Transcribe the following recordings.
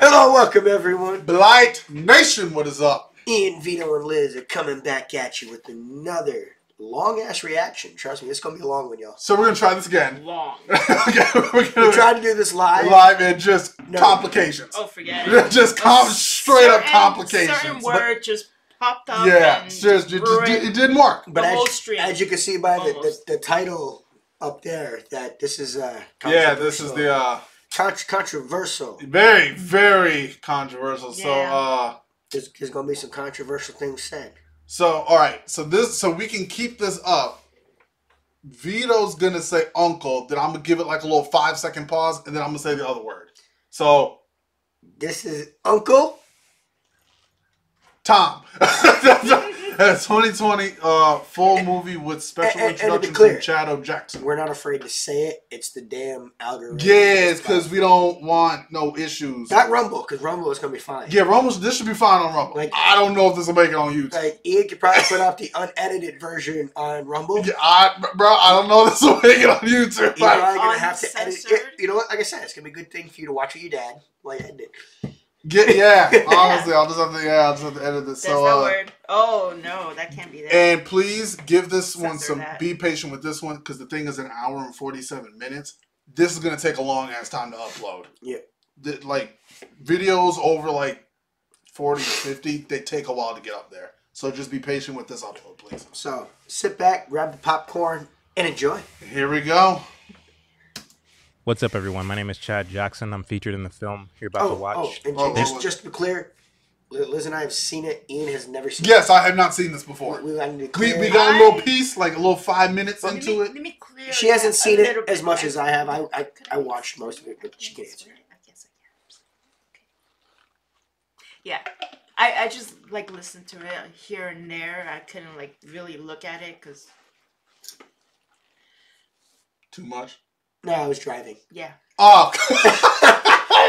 Hello, welcome everyone. Blite Nation, what is up? Ian, Vito, and Liz are coming back at you with another long ass reaction. Trust me, it's gonna be a long one, y'all. So we're gonna try this again. Long. okay, we're gonna tried to do this live. live and just No. complications. Oh, forget it. just com- straight up Certain- complications. Certain But- word just popped up. yeah, and it's it, just it didn't work. But the as, stream. as you can see by the, the, the title up there, that this is uh Yeah, this is the uh, controversial. very, very controversial. So, uh, There's, there's gonna be some controversial things said. so all right, so this, so we can keep this up. Vito's gonna say uncle, then I'm gonna give it like a little five second pause, and then I'm gonna say the other word. So, This is Uncle. Tom. 2020 uh, full movie with special and- and to be introduction clear, from Chad Jackson. We're not afraid to say it. It's the damn algorithm. Yeah, it's because we don't want no issues. not Rumble, because Rumble is gonna be fine. Yeah, Rumble. This should be fine on Rumble. Like- I don't know if this will make it on YouTube. Like Ian could probably put out the unedited version on Rumble. Yeah, I, bro, I don't know if this will make it on YouTube. You're Like, gonna have to edit it. You know what? Like I said, it's gonna be a good thing for you to watch with your dad. Like I did. Get, yeah, honestly, I'll just have to. Yeah, I'll just have to edit this. There's so, that uh, word. Oh no, that can't be there. and please give this one some. that. Be patient with this one because the thing is an hour and forty-seven minutes. This is gonna take a long ass time to upload. Yeah. The- like videos over like 40 to 50 they take a while to get up there so just be patient with this upload please So sit back, grab the popcorn, and enjoy. here we go What's up, everyone? My name is Chad Jackson. I'm featured in the film you're about to oh, oh, watch. oh, and Oh, just, oh, just to be clear, Liz and I have seen it. Ian has never seen yes i have not seen this before We, we, need to we, clear we it. got a little piece like a little five minutes let into me, it Let me clear She hasn't seen it as much as I have. I, I, I watched most of it, but she can answer. I guess I can. Yeah, I, I just like listened to it here and there. I couldn't like really look at it because too much No, I was driving. yeah, oh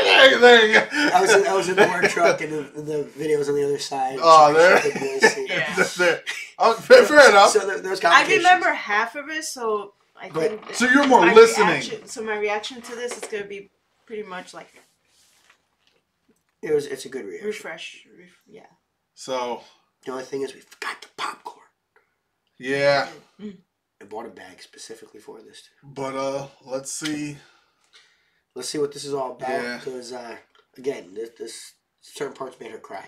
there, there you go I was in, I was in the work truck, and the, the video was on the other side. Oh, there. she couldn't really see it. Yeah. There. Oh, fair, fair enough So there, there's I remember half of it, so I But- think so you're more listening Reaction, so my reaction to this is gonna be pretty much like It was. It's a good reaction. refresh. Ref, yeah. so The only thing is, we forgot the popcorn. yeah Mm. I bought a bag specifically for this. But uh let's see Let's see what this is all about. Yeah. Because uh, again, this, this certain parts made her cry.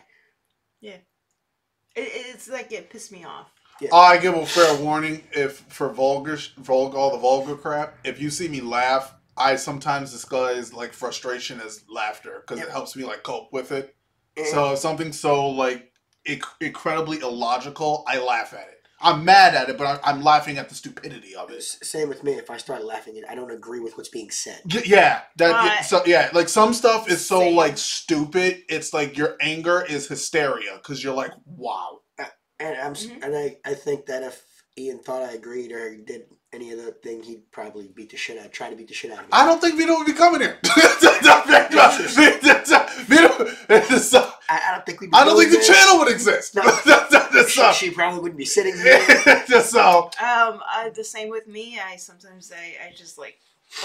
It, it's like it pissed me off. I give a fair warning if for vulgar, vulgar, all the vulgar crap. If you see me laugh, I sometimes disguise like frustration as laughter because Yep. it helps me like cope with it. And So if something so like inc- incredibly illogical, I laugh at it. I'm mad at it, but I- I'm laughing at the stupidity of it. same with me. If I start laughing, I don't agree with what's being said. Y- Yeah, that Uh, so yeah, like some stuff is so Same. like stupid. It's like your anger is hysteria because you're like, wow. And I'm s Mhm. and I, I think that if Ian thought I agreed or did any other thing, he'd probably beat the shit out, try to beat the shit out of me. I don't think Vito would be coming here. Vito, so- I, I don't think we'd. Be I don't think doing the channel would exist. No. She, she probably wouldn't be sitting here. so Um, I, the same with me. I sometimes I, I just like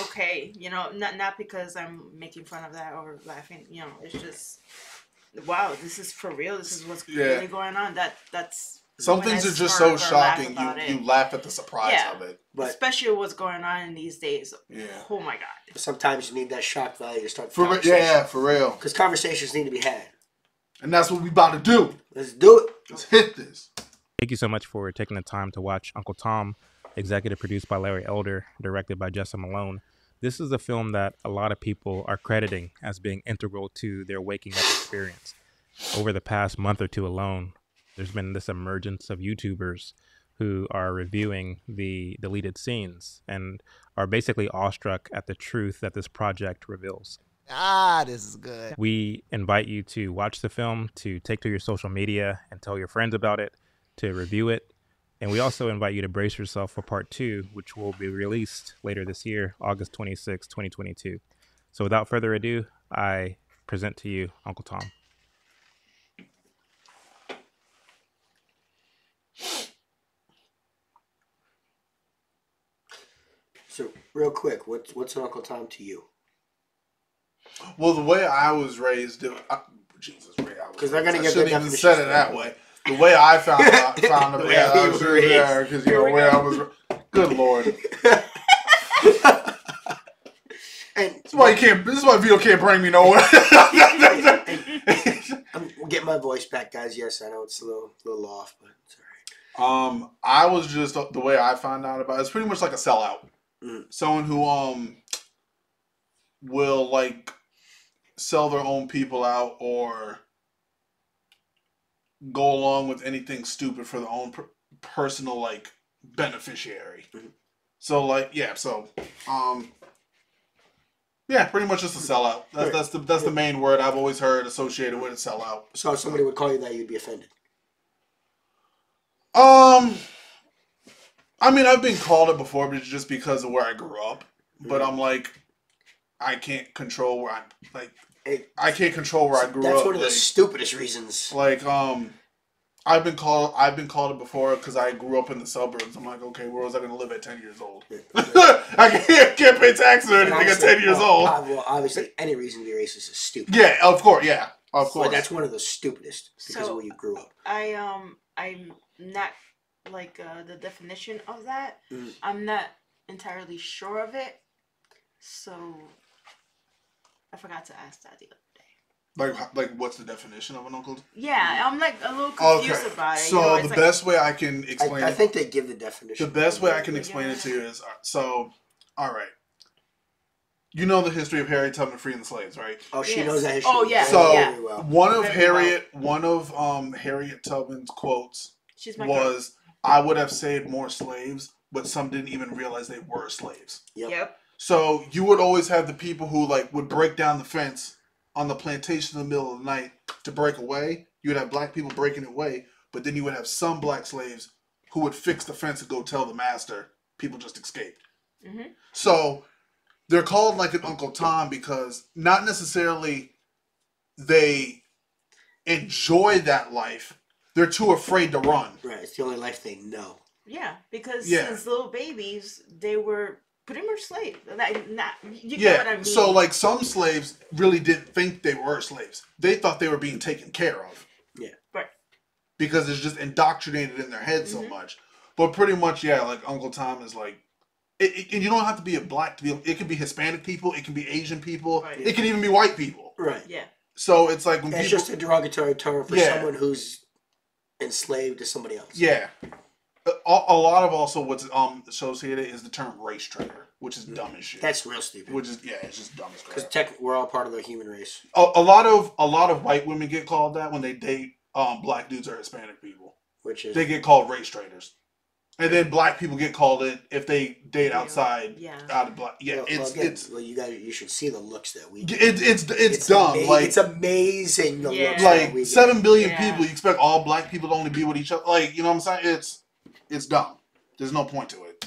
okay, you know, not not because I'm making fun of that or laughing. You know, it's just wow, this is for real. This is what's Yeah. really going on. That that's some things are just so smirk or laugh shocking. You it. you laugh at the surprise Yeah. of it. But especially what's going on in these days. Yeah. Oh my god. sometimes you need that shock value to start. For re- yeah, for real. Because conversations need to be had. And that's what we about to do. Let's do it. Let's hit this. Thank you so much for taking the time to watch Uncle Tom, executive produced by Larry Elder, directed by Justin Malone. This is a film that a lot of people are crediting as being integral to their waking up experience. Over the past month or two alone, there's been this emergence of YouTubers who are reviewing the deleted scenes and are basically awestruck at the truth that this project reveals. Ah, this is good. We invite you to watch the film, to take to your social media and tell your friends about it, to review it. And we also invite you to brace yourself for part two, which will be released later this year, August 26, 2022. So without further ado, I present to you Uncle Tom. So real quick, what's what's an Uncle Tom to you? Well, the way I was raised, it, I, Jesus, Ray, I was 'Cause they're gonna I get shouldn't even said it that way. The way I found out, found The it, way yeah, I was was raised. there because you know where. I was. Good lord, And this is why you can't. This is why Vito can't bring me nowhere. I'm getting my voice back, guys. Yes, I know it's a little little off, but it's all right. Um, I was just the way I found out about it, it's pretty much like a sellout. Someone who um will like sell their own people out or go along with anything stupid for their own per- personal like beneficiary. Mhm. So like yeah, so um yeah, pretty much just a sellout. That's Right. that's the that's the main word I've always heard associated with a sellout. So if somebody would call you that, you'd be offended. Um, I mean, I've been called it before, but it's just because of where I grew up. But. I'm like, I can't control where I'm like, Hey, I can't control where I grew that's up. That's one of the stupidest reasons. like, um, I've been called, I've been called it before because I grew up in the suburbs. I'm like, okay, where was I gonna live at ten years old? I can't, can't pay taxes or And anything at honestly, ten years well, old. ob- Well, obviously, any reason to be racist is stupid. Yeah, of course, yeah, of course. But that's one of the stupidest because So- of where you grew up. I um I'm not like uh, the definition of that. Mm. I'm not entirely sure of it. So I forgot to ask that the other day. like, like, what's the definition of an uncle? Yeah, I'm like a little confused Okay, about it. so you know, the like- best way I can explain I, I think they give the definition. The best way I can Yeah. explain it to you is uh, so. All right, you know the history of Harriet Tubman freeing the slaves, right? Oh, she Yes. knows that history. Oh, yeah, So yeah. one of Very Harriet, one of um Harriet Tubman's quotes she's my girl. was, "I would have saved more slaves, but some didn't even realize they were slaves." Yep. Yep. So you would always have the people who like would break down the fence on the plantation in the middle of the night to break away. You would have black people breaking away, but then you would have some black slaves who would fix the fence and go tell the master people just escaped. Mhm. So they're called like an Uncle Tom because not necessarily they enjoy that life. They're too afraid to run. Right, it's the only life they know. Yeah, because Yeah. since little babies, they were pretty much slaves. Like, not, you yeah. get what I mean? So like some slaves really didn't think they were slaves. They thought they were being taken care of. Yeah. Right. Because it's just indoctrinated in their head so Mhm. much. But pretty much, yeah, like Uncle Tom is like it, it- and you don't have to be a black to be it can be Hispanic people, it can be Asian people, Right. it can even be white people. Right. yeah, So it's like when It's people just a derogatory term for Yeah. someone who's enslaved to somebody else. Yeah. A, a lot of also what's um associated is the term race traitor, which is dumb as shit. That's real stupid. which is yeah, it's just dumb as Because crap. we're all part of the human race. A, a lot of a lot of white women get called that when they date um black dudes or Hispanic people. Which is They get called race traitors, and then black people get called it if they date Yeah. outside yeah. out of black. Yeah, well, well, it's again, it's well, you guys you should see the looks that we. it's it's it's, dumb. ama- like it's amazing the Yeah. looks that we like get. seven billion Yeah. people. You expect all black people to only be with each other? Like you know what I'm saying? It's it's dumb. There's no point to it.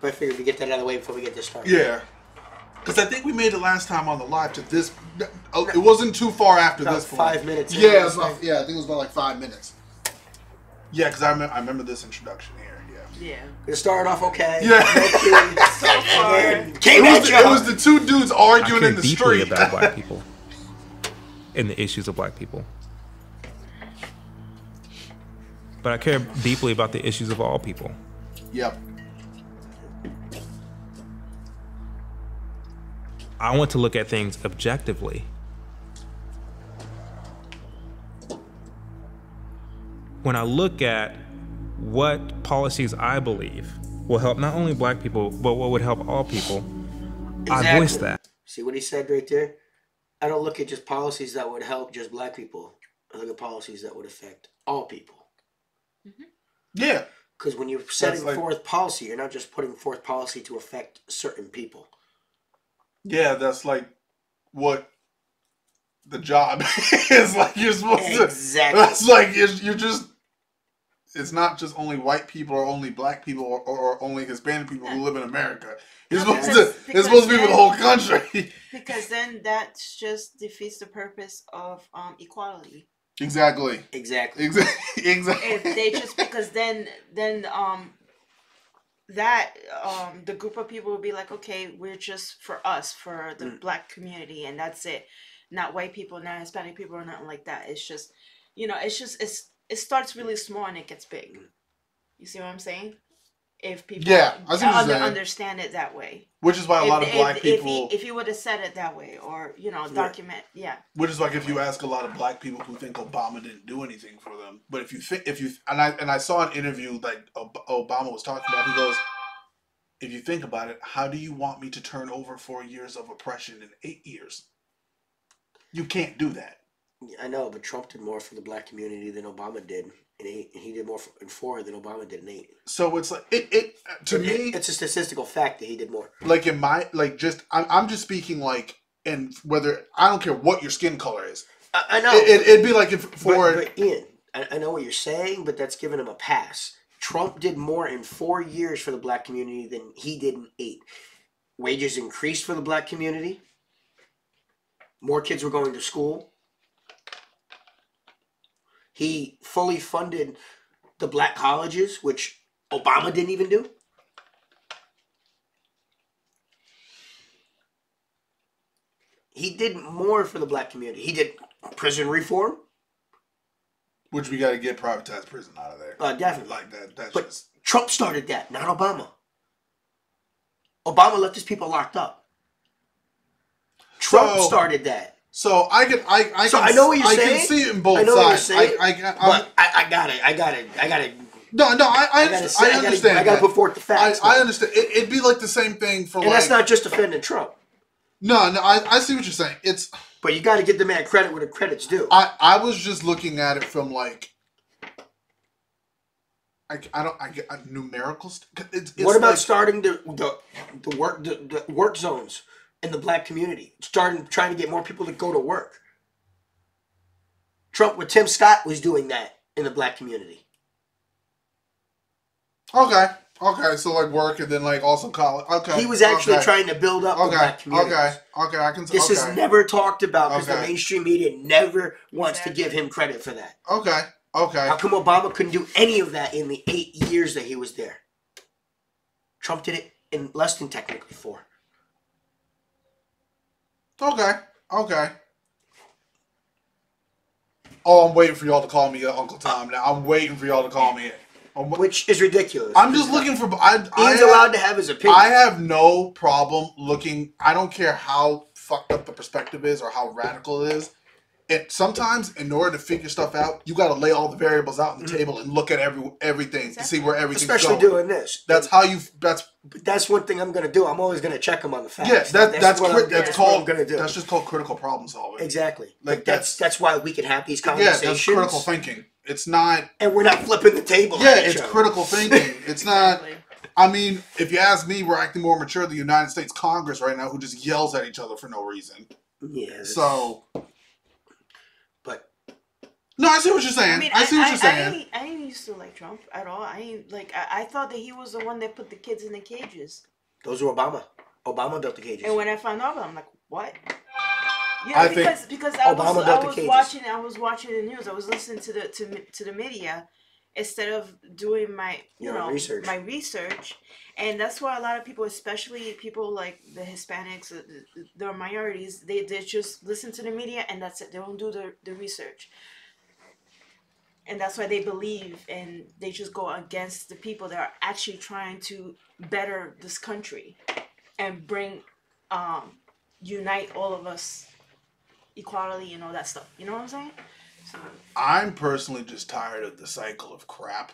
But I figured we get that out of the way before we get this started. Yeah. Because I think we made it last time on the live to this. oh, It wasn't too far after About this point. five minutes. Yeah, it was about, yeah, I think it was about like five minutes. Yeah, because I, remember, I remember this introduction here. Yeah. Yeah. It started off okay. Yeah. So far. came It was, the, it was the two dudes arguing care in the deeply street. about black people and the issues of black people. But I care deeply about the issues of all people. yep. I want to look at things objectively. When I look at what policies I believe will help not only black people, but what would help all people, I voice that. See what he said right there? I don't look at just policies that would help just black people. I look at policies that would affect all people. Mm-hmm. Yeah. Because when you're setting like- forth policy, you're not just putting forth policy to affect certain people. Yeah, that's like what the job is. Like you're supposed to. Exactly. That's like you're, you're just. It's not just only white people or only black people or, or only Hispanic people who live in America. You're No, supposed because- to. It's supposed to be for the whole country. because then that just defeats the purpose of um, equality. Exactly. Exactly. Exactly. Exactly. If they just because then then um that um the group of people will be like, okay, we're just for us, for the Mm. black community, and that's it. Not white people, not Hispanic people, or nothing like that. It's just, you know, it's just it's it starts really small and it gets big. You see what I'm saying? If people Yeah, I see what under, saying. understand it that way. Which is why a if, lot of black if, people. he, if he would have said it that way, or you know, document, yeah, Which is like if you ask a lot of black people who think Obama didn't do anything for them, but if you think if you and I and I saw an interview like Obama was talking about, he goes, "If you think about it, how do you want me to turn over four years of oppression in eight years? You can't do that." I know, but Trump did more for the black community than Obama did in eight, and he did more for, in four than Obama did in eight. So it's like it it to It- me it's a statistical fact that he did more. like in my like just I'm I'm just speaking like and whether I don't care what your skin color is. I, I know. It, it'd be like if for but, but Ian, I, I know what you're saying, but that's giving him a pass. Trump did more in four years for the black community than he did in eight. Wages increased for the black community. More kids were going to school. He fully funded the black colleges, which Obama didn't even do. He did more for the black community. He did prison reform. which we got to get privatized prison out of there. Uh, definitely. Like that. That's But just Trump started that, not Obama. Obama left his people locked up. Trump So- started that. So. I can I I So can, I know what you're I saying. can see it in both I know what you're sides. saying, I, I, But I, I got it. I got it. I got it. no no I I, I understand, say, I understand. I gotta put forth the facts. I, I understand. It, it'd be like the same thing for and like that's not just defending Trump, no no. I, I see what you're saying. It's but you got to give the man credit where the credit's due. I I was just looking at it from like. I, I don't I get numerical. St- it's, it's what about like, starting the the, the work the, the work zones in the black community? Starting trying to get more people to go to work. Trump with Tim Scott was doing that in the black community. okay okay so like work and then like also college okay He was actually okay. trying to build up the okay black community. okay okay I can This okay. is never talked about because the mainstream media never wants Exactly. to give him credit for that. okay okay How come Obama couldn't do any of that in the eight years that he was there? Trump did it in less than technically four. Okay. Okay. Oh, I'm waiting for y'all to call me Uncle Tom. Now I'm waiting for y'all to call me it. I'm, Which is ridiculous. I'm just looking for. I, I, Ian's allowed to have his opinion. I have no problem looking. I don't care how fucked up the perspective is or how radical it is. It sometimes, in order to figure stuff out, you got to lay all the variables out on the table and look at every everything to see where everything's Mm-hmm. Especially going. doing this. That's how you. That's that's one thing I'm going to do. I'm always going to check him on the facts. Yes, That, that's what cri- I'm, that's that's what called. I'm going to do. That's just called critical problem solving. exactly. Like, Like that's that's why we can have these conversations. Yeah, conversations. that's critical thinking. It's not. and we're not flipping the table. Yeah, it's other. critical thinking. It's not. I mean, if you ask me, we're acting more mature than the United States Congress right now, who just yells at each other for no reason. Yeah. So, but no, I see what you're saying. I, mean, I mean, see what you're I, saying. ain't, I ain't used to like Trump at all. I ain't like I, I thought that he was the one that put the kids in the cages. those were Obama. Obama built the cages. And when I found out, I'm like, what? Yeah, I because because I Obama was built I the was cages. watching I was watching the news. I was listening to the to to the media instead of doing my you Your know research. my research. And that's why a lot of people, especially people like the Hispanics, uh, the, the minorities, they, they just listen to the media and that's it. They don't do the, the research. And that's why they believe and they just go against the people that are actually trying to better this country and bring um unite all of us equality and all that stuff. You know what I'm saying? So I'm personally just tired of the cycle of crap.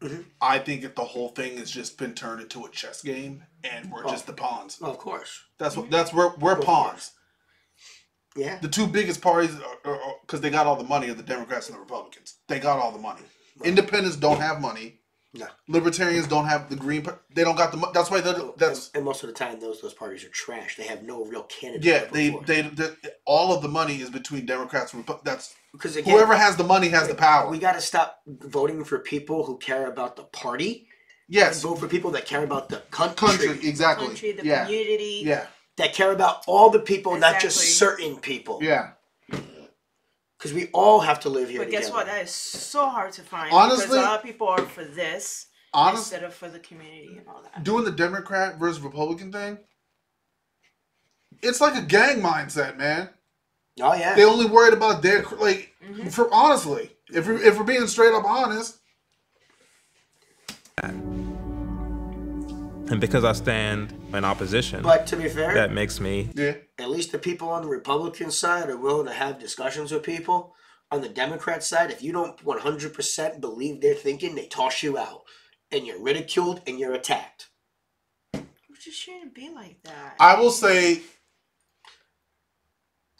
Mhm. I think that the whole thing has just been turned into a chess game, and we're Oh. just the pawns. of course. That's what. That's where we're Of pawns. course. Yeah. The two biggest parties, because they got all the money, are the Democrats and the Republicans. They got all the money. Independents don't have money. No. Libertarians don't have the green. par- They don't got the. mo- That's why they're, oh, that's and, and most of the time those those parties are trash. They have no real candidate. yeah. to They, they they all of the money is between Democrats and Repu- that's because again, whoever has the money has the power. we got to stop voting for people who care about the party. And yes, vote for people that care about the country. country exactly. country, the yeah, community, yeah. That care about all the people, not just certain people. Yeah. Because we all have to live here But together. guess what? That is so hard to find. Honestly- because a lot of people are for this Honestly, instead of for the community and all that. doing the Democrat versus Republican thing, it's like a gang mindset, man. Oh yeah. They only worried about their like. Mm-hmm. For honestly, if we're, if we're being straight up honest, And because I stand in opposition, but to be fair, that makes me yeah, at least the people on the Republican side are willing to have discussions with people. On the Democrat side, if you don't 100% believe their thinking, they toss you out. And you're ridiculed and you're attacked. It just shouldn't be like that. I will say.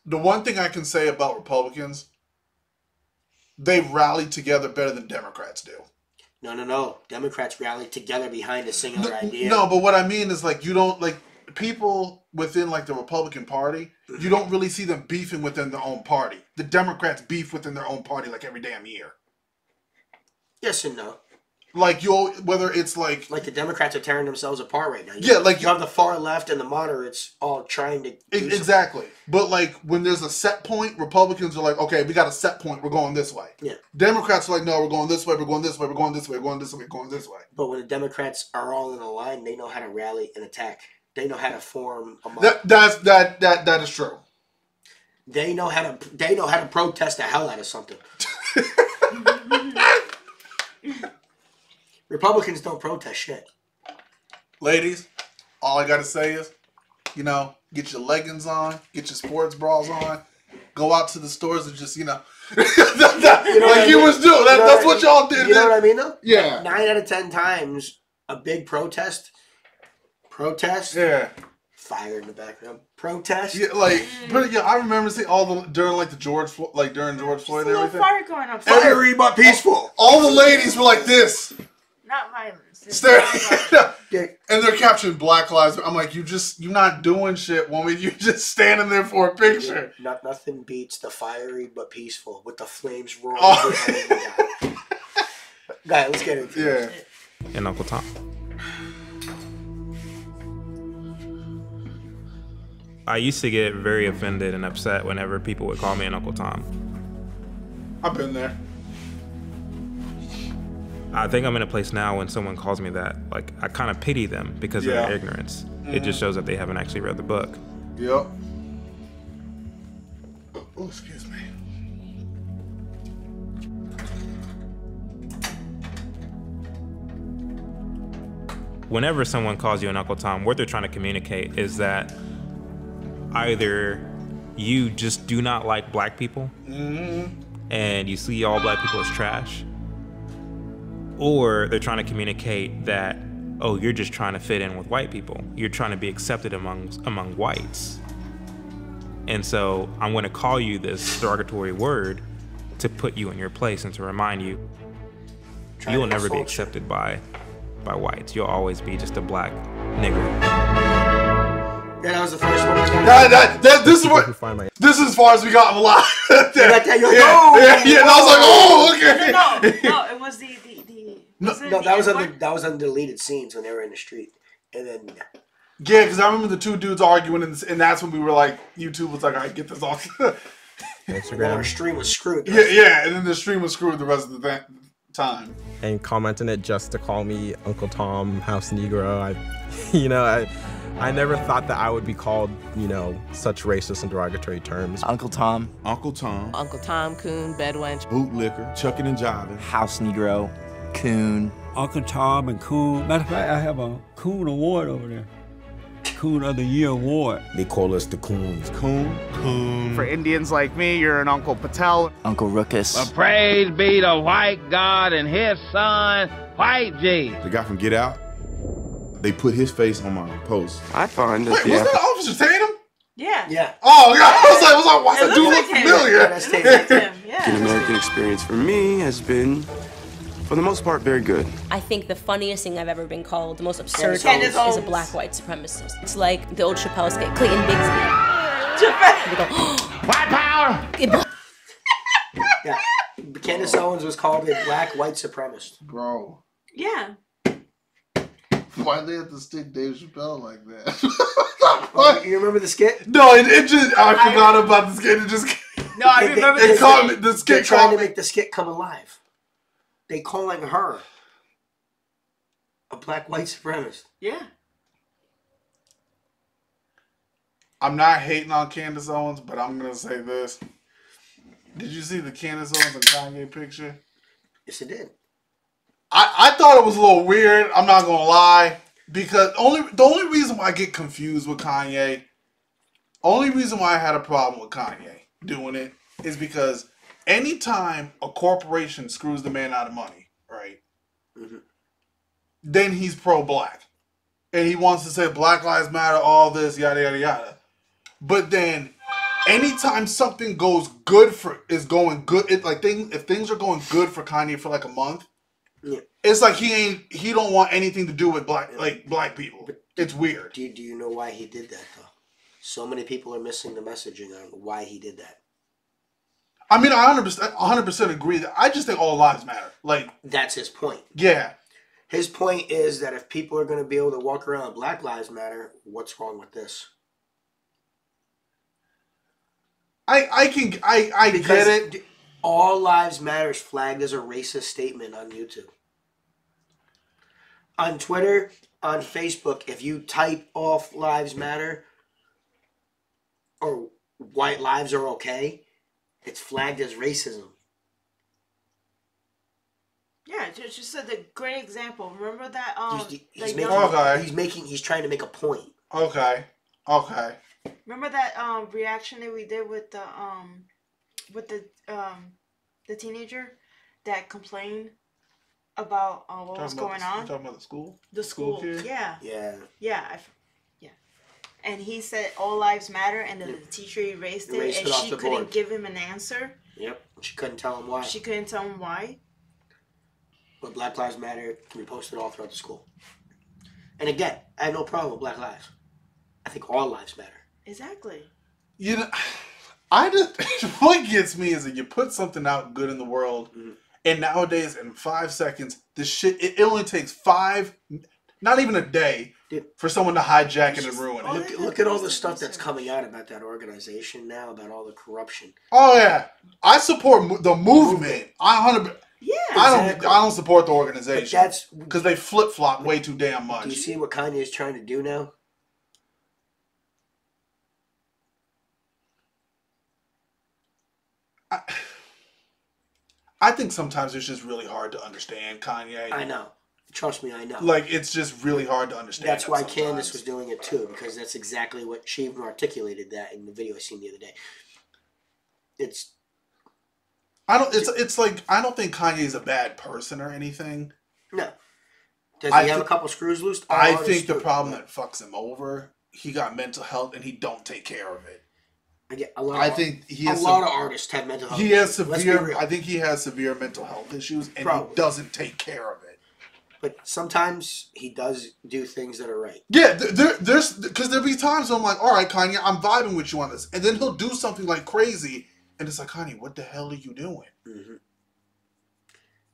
The one thing I can say about Republicans, they rally together better than Democrats do. No, no, no. Democrats rally together behind a singular idea. No, but what I mean is like you don't like people within like the Republican Party. You don't really see them beefing within their own party. The Democrats beef within their own party like every damn year. Yes and no. Like you'll whether it's like Like the Democrats are tearing themselves apart right now. You- Yeah, like- you have the far left and the moderates all trying to. Something. Exactly. But like when there's a set point, Republicans are like, okay, we got a set point, we're going this way. Yeah. Democrats are like, no, we're going this way, we're going this way, we're going this way, we're going this way, we're going this way. But when the Democrats are all in a line, they know how to rally and attack. They know how to form a mob. That that's that that that is true. They know how to. They know how to protest the hell out of something. Republicans don't protest shit. Ladies, all I gotta say is, you know, get your leggings on, get your sports bras on, go out to the stores and just, you know, that- that- You know what like I you mean? was doing. That, You know that's what what y'all did. You know what I mean, though? Yeah. Nine out of ten times, a big protest, protest, Yeah. fire in the background, protest. Yeah, like, but yeah, I remember seeing all the during like the George, Flo- like during George Floyd There's and everything. fire going up. Fiery but peaceful. All the ladies were like this, Not violence. There's staring, no violence. And they're capturing Black Lives. I'm like, you just, you're not doing shit, woman. You just standing there for a picture. Not, nothing beats the fiery but peaceful with the flames rolling Oh. the guy. Guy, let's get into Yeah. it. and Uncle Tom. I used to get very offended and upset whenever people would call me an Uncle Tom. I've been there. I think I'm in a place now when someone calls me that, like I kind of pity them because of their ignorance. It mm-hmm. just shows that they haven't actually read the book. Yep. Oh, excuse me. Whenever someone calls you an Uncle Tom, what they're trying to communicate is that either you just do not like black people mm-hmm. and you see all black people as trash, or they're trying to communicate that oh you're just trying to fit in with white people you're trying to be accepted among among whites and so i'm going to call you this derogatory word to put you in your place and to remind you Trying you will never be accepted by by whites you'll always be just a black nigger Yeah, that was the first one. That, that, that, this is People what. my This is as far as we got in the line. got that? Yeah, oh, yeah, yeah. And I was like, oh, okay. No, no, it was the the the. No, No, that was on the that was on the deleted scenes when they were in the street, and then Yeah, because I remember the two dudes arguing, and, and that's when we were like, YouTube was like, all right, get this off. yeah, then our stream was screwed. yeah, yeah, and then the stream was screwed the rest of the time. and commenting it just to call me Uncle Tom, House Negro. I, you know, I, I never thought that I would be called, you know, such racist and derogatory terms. Uncle Tom, Uncle Tom, Uncle Tom, Coon, Bedwench. bootlicker, chucking and jiving. House Negro, Coon. Uncle Tom and Coon. Matter of fact, I have a Coon Award over there. Coon of the Year Award. They call us the coons. Coon, coon. For Indians like me, you're an Uncle Patel. Uncle Ruckus. Praise be the white God and his son, White Jesus. The guy from Get Out. They put his face on my post. I find Wait, that was Af- that Officer Tatum? Yeah. Yeah, Oh, God. I was like, I was like why does that dude looks look like him. familiar? that's Tatum. like him. the American experience for me has been, for the most part, very good. I think the funniest thing I've ever been called, the most absurd Candace thing, Owens. is a black white supremacist. It's like the old Chappelle skit, Clayton Bigsby. They go, White power! "It- yeah. Candace Owens was called a black white supremacist. Bro. Yeah. Why they have to stick Dave Chappelle like that? what? Oh, you remember the skit? No, it, it just I forgot about the skit. It just No, I They- remember it this. caught me. skit. They're trying to make the skit come alive. They calling her a black white supremacist. Yeah. I'm not hating on Candace Owens, but I'm gonna say this. Did you see the Candace Owens and Kanye picture? Yes, it did. I, I thought it was a little weird. I'm not gonna lie because only the only reason why I get confused with Kanye, only reason why I had a problem with Kanye doing it is because anytime a corporation screws the man out of money, right? Mm-hmm. Then he's pro-black, and he wants to say Black Lives Matter, all this, yada yada yada. But then, anytime something goes good for is going good, it like things if things are going good for Kanye for like a month, Yeah. it's like he ain't he don't want anything to do with black like black people. It's weird. Do you, do you know why he did that though? So many people are missing the messaging on why he did that. I mean, I 100 100 percent agree that I just think all lives matter. Like, That's his point. yeah, His point is that if people are going to be able to walk around with Black Lives Matter, what's wrong with this? I I can I I Because get it. All lives matter is flagged as a racist statement on YouTube. On Twitter, on Facebook, if you type off lives matter or white lives are okay, it's flagged as racism. Yeah, just, just a the great example. Remember that um He's, the he's young- making, Okay. he's making he's trying to make a point. Okay, okay. remember that um reaction that we did with the um with the um the teenager that complained about uh, what was Talking about going the- on? you Talking about the school. The school school, kid? yeah, Yeah. yeah, I f yeah. And he said all lives matter, and then the teacher erased it, Erased and it off she couldn't board. give him an answer. Yep. She couldn't tell him why. She couldn't tell him why. But Black Lives Matter can be posted all throughout the school. And again, I have no problem with Black Lives. I think all lives matter. Exactly. You know, I just what gets me is that you put something out good in the world, mm-hmm. and nowadays in five seconds, the shit it, it only takes five, not even a day, for someone to hijack it and ruin it. Look, look at all the stuff that's coming out about that organization now, about all the corruption. Oh yeah, I support mo- the movement. I hundred. Yeah, I don't. exactly. I don't support the organization. But that's- because they flip flop way too damn much. Do you see what Kanye is trying to do now? I think sometimes it's just really hard to understand Kanye. I know. Trust me, I know. Like it's just really hard to understand. That's why sometimes. Candace was doing it too, because that's exactly what she even articulated that in the video I seen the other day. It's I don't. It's it's like I don't think Kanye's a bad person or anything. no. Does he I have thi- a couple screws loose? All I think the problem that fucks him over, he got mental health and he don't take care of it. I get a lot. I of, think he a has lot some- of artists have mental health. He has issues. Let's severe. I think he has severe mental health issues and Probably. he doesn't take care of it. But sometimes he does do things that are right. Yeah, there, there there's because there'll be times when I'm like, all right, Kanye, I'm vibing with you on this, and then he'll do something like crazy, and it's like, Kanye, what the hell are you doing? hmm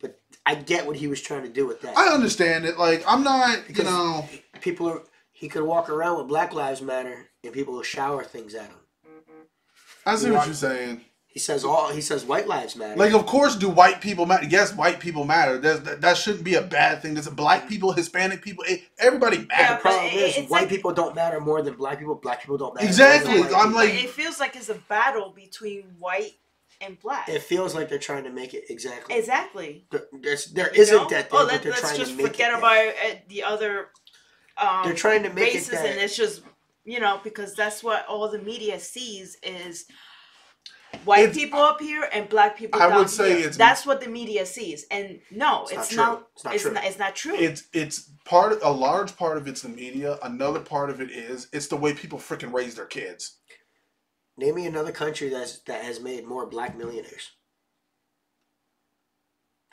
But I get what he was trying to do with that. I understand it. Like, I'm not, you know, people are. He could walk around with Black Lives Matter, and people will shower things at him. I see You what you're saying. He says all. He says white lives matter. Like, of course, do white people matter? Yes, white people matter. There's, that, that shouldn't be a bad thing. There's black people, Hispanic people, eh, everybody the problem it- is white like- people don't matter more than black people. Black people don't matter. more Exactly. than white I'm like- But it feels like it's a battle between white and black. It feels like they're trying to make it exactly. exactly. There, there's, there You isn't know? that. Oh, There, let, they're let's trying just to make forget it about uh, the other. Um, They're trying to make it races, that- and it's just you know because that's what all the media sees is white It's- people up here and black people I down would say here. it's- that's what the media sees, and no, It's it's, not not. true. It's not it's true. not. It's not true. It's it's part a large part of it's the media. Another part of it is it's the way people freaking raise their kids. Name me another country that's that has made more black millionaires.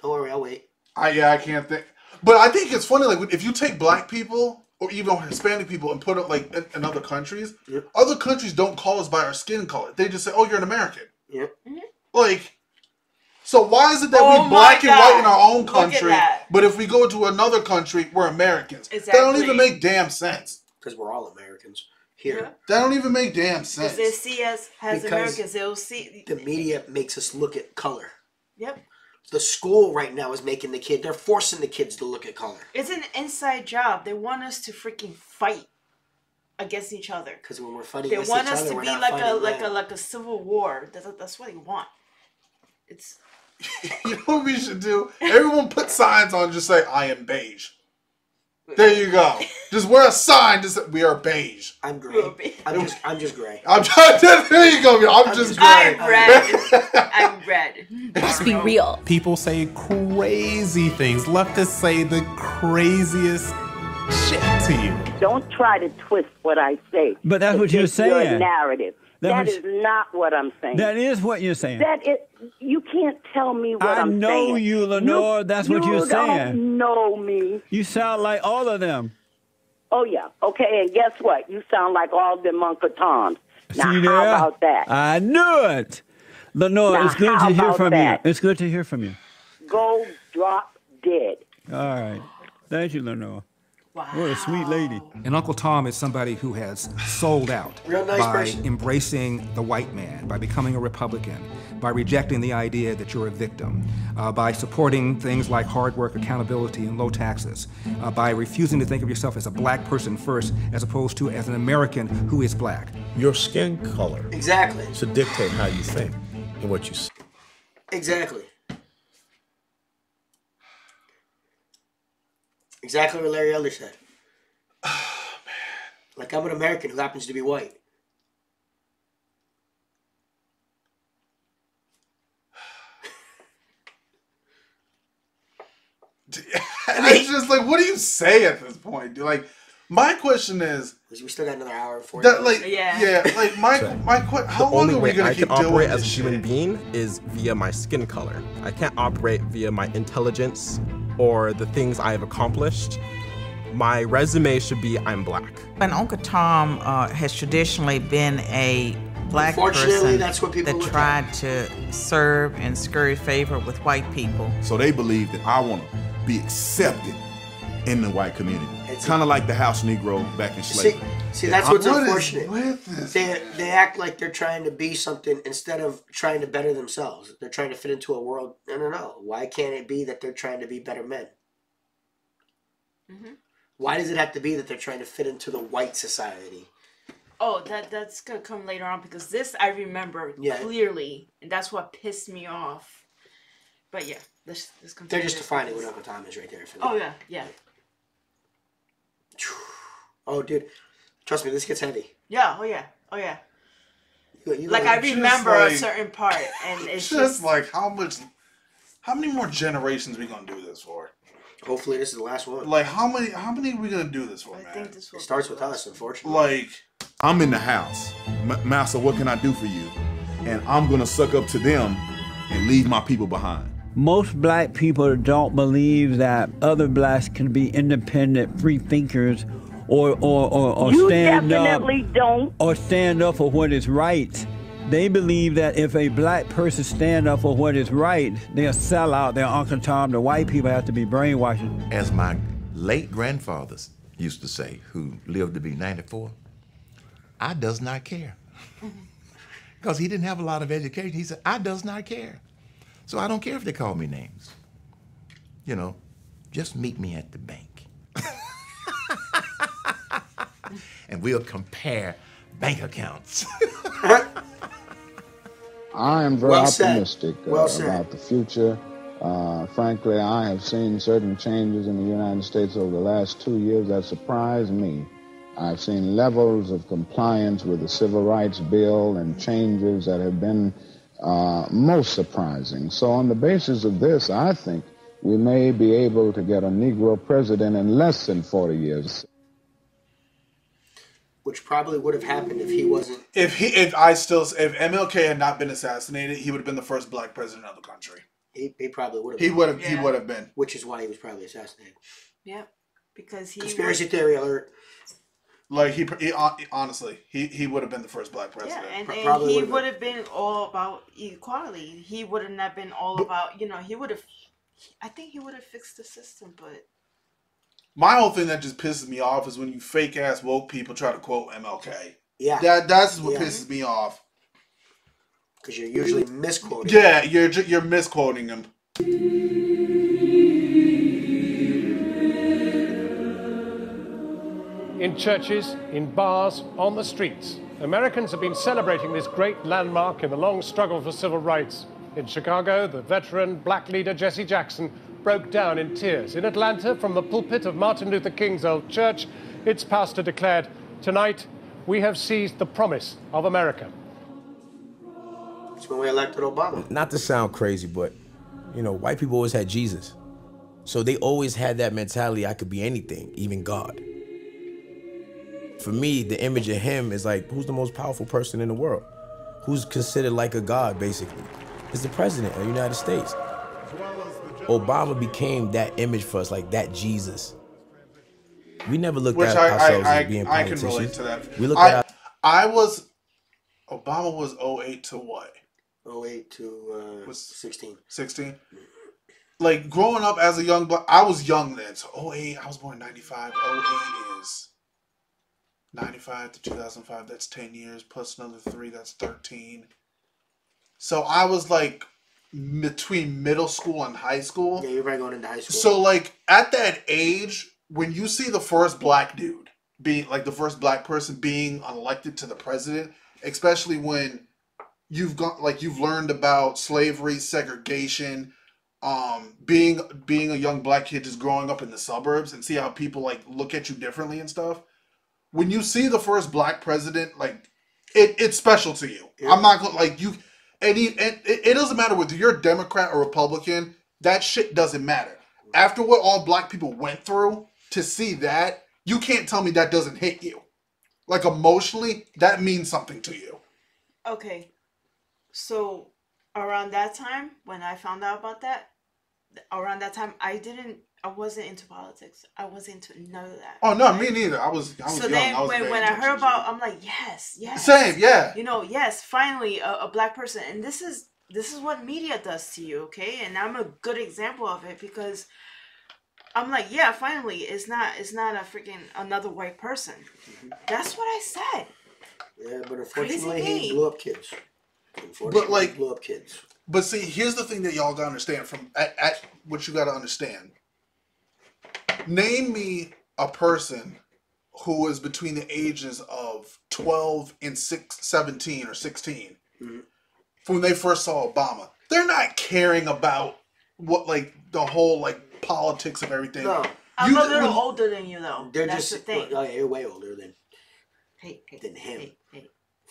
Don't worry, I'll wait. I yeah, I can't think. But I think it's funny. Like if you take black people or even Hispanic people and put it like in, in other countries, Yep. other countries don't call us by our skin color. They just say, "Oh, you're an American." Yep. Mm-hmm. Like So why is it that Oh we black my and white in our own country, but if we go to another country, we're Americans? That don't even make damn sense. Because we're all Americans here. That don't even make damn sense. Because sense. they see us as Because Americans, they'll see. The media makes us look at color. Yep. The school right now is making the kid. They're forcing the kids to look at color It's an inside job. They want us to freaking fight against each other. because when we're fighting They against want each us other, to be like a fighting like them. a like a civil war. That's, that's what they want. It's you know what we should do? Everyone put signs on, just say "I am beige." There you go. Just wear a sign. Just say, we are beige. I'm gray. I'm just I'm just gray. I'm just, there you go. I'm, just gray. I'm red. I'm red. Let's be real. People say crazy things. Leftists say the craziest shit to you. Don't try to twist what I say. But that's what you're fit Your saying. narrative. That That is not what I'm saying. That is what you're saying. That is, you can't tell me what I am saying. I know you, Lenore. That's what you you're don't know me. You sound like all of them. Oh yeah. Okay. And guess what? You sound like all them Uncle Toms. Now See how about that? I knew it. Lenore, Now, it's good to hear from that? you. It's good to hear from you. Go drop dead. All right. Thank you, Lenore. What a sweet lady. And Uncle Tom is somebody who has sold out Real nice by person. embracing the white man, by becoming a Republican, by rejecting the idea that you're a victim, uh, by supporting things like hard work, accountability, and low taxes, uh, by refusing to think of yourself as a black person first as opposed to as an American who is black. Your skin color Exactly. should dictate how you think and what you see. Exactly. Exactly what Larry Elder said. Like I'm an American who happens to be white. and it's just like, what do you say at this point, dude? Like, my question is We still got another hour for forty. that, like, Yeah. yeah, like my my que- how long are we gonna I keep can doing operate as a shit? human being is via my skin color. I can't operate via my intelligence or the things I have accomplished. My resume should be I'm black. And Uncle Tom uh, has traditionally been a black Unfortunately, person that's what people that look tried to serve and scurry favor with white people. So they believe that I want to be accepted in the white community. It's- Kind of like the house Negro back in slavery. see, that's I'm- what's What is unfortunate. with this? They they act like they're trying to be something instead of trying to better themselves. They're trying to fit into a world. No, no, no. Why can't it be that they're trying to be better men? Mm-hmm. Why does it have to be that they're trying to fit into the white society? Oh, that that's gonna come later on because this I remember Yeah. clearly, and that's what pissed me off. But yeah, this this They're just defining what Uncle Tom is right there for them. Oh yeah, yeah, Oh, dude, trust me, this gets heavy. yeah. Oh yeah, oh yeah. You, you Like gotta- I remember like- a certain part, and It's it's just just like how much, how many more generations we gonna do this for? Hopefully, this is the last one. Like how many, how many are we gonna do this for, I man? think this will It starts with us, unfortunately. Like, I'm in the house. M- Master, what can I do for you? And I'm going to suck up to them and leave my people behind. Most black people don't believe that other blacks can be independent, free thinkers, or or or, or you stand definitely up don't. or stand up for what is right. They believe that if a black person stand up for what is right, they'll sell out. Their Uncle Tom. The white people have to be brainwashed. As my late grandfathers used to say, who lived to be 94, I does not care. Because he didn't have a lot of education. He said, I does not care. So I don't care if they call me names. You know, just meet me at the bank. and we'll compare bank accounts. I am very Well optimistic uh, Well about the future. Uh, frankly, I have seen certain changes in the United States over the last two years that surprised me. I've seen levels of compliance with the Civil Rights Bill and changes that have been uh, most surprising. So, on the basis of this, I think we may be able to get a Negro president in less than 40 years. Which probably would have happened if he wasn't. if he, if I still, if MLK had not been assassinated, he would have been the first black president of the country. He, he probably would have. He been. would have, he would have been. Which is why he was probably assassinated. Yep. Because he Conspiracy was- theory alert. Like he, uh, he honestly, he he would have been the first black Yeah, president. and, and he would've would have been all about equality. He would have not been all about, you know, he would have, I think he would have fixed the system, but My whole thing that just pisses me off is when you fake ass woke people try to quote MLK. Yeah. That that's what Yeah. pisses me off. Because you're usually misquoting. Yeah, you're you're misquoting him. In churches, in bars, on the streets. Americans have been celebrating this great landmark in the long struggle for civil rights. In Chicago, the veteran black leader Jesse Jackson broke down in tears. In Atlanta, from the pulpit of Martin Luther King's old church, its pastor declared, Tonight, we have seized the promise of America. It's when we elected Obama. Not to sound crazy, but you know, white people always had Jesus. So they always had that mentality I could be anything, even God. For me, the image of him is like, who's the most powerful person in the world? Who's considered like a god, basically? Is the president of the United States. Obama became that image for us, like that Jesus. We never looked Which at I ourselves I, as being I, I can politicians. relate to that. We looked I, at I was Obama was 08 to what? 08 to uh, 16. 16. Like growing up as a young black, I was young then. So 08, I was born in 95. 08 is 95 to 2005. That's 10 years plus another three. That's 13. So I was like between middle school and high school. Yeah, you're probably going into high school. So like at that age, when you see the first black dude being like the first black person being elected to the president, especially when you've got like you've learned about slavery, segregation, um, being being a young black kid just growing up in the suburbs and see how people like look at you differently and stuff. When you see the first black president, like it, it's special to you. I'm not gonna like you. And, he, and it, it doesn't matter whether you're a Democrat or Republican. That shit doesn't matter. After what all black people went through, to see that, you can't tell me that doesn't hit you. Like emotionally, that means something to you. okay. So around that time, when I found out about that, around that time, I didn't, I wasn't into politics. I wasn't into none of that. Oh no, me neither. I was I was so young. then I was when, when I heard about I'm like yes yes Same, yeah. you know yes finally a, a black person and this is this is what media does to you okay and I'm a good example of it because I'm like yeah finally it's not it's not a freaking another white person that's what I said Yeah, but unfortunately, Crazy he blew up kids. But like he blew up kids. But see, here's the thing that y'all gotta understand from at, at what you gotta understand. Name me a person who is between the ages of 12 and six, 17 or 16 Mm-hmm. when they first saw Obama. They're not caring about what like the whole like politics of everything. No. I'm You- a little when- older than you though They're that's just the thing Oh, yeah, you're way older than hey, hey, than him. hey,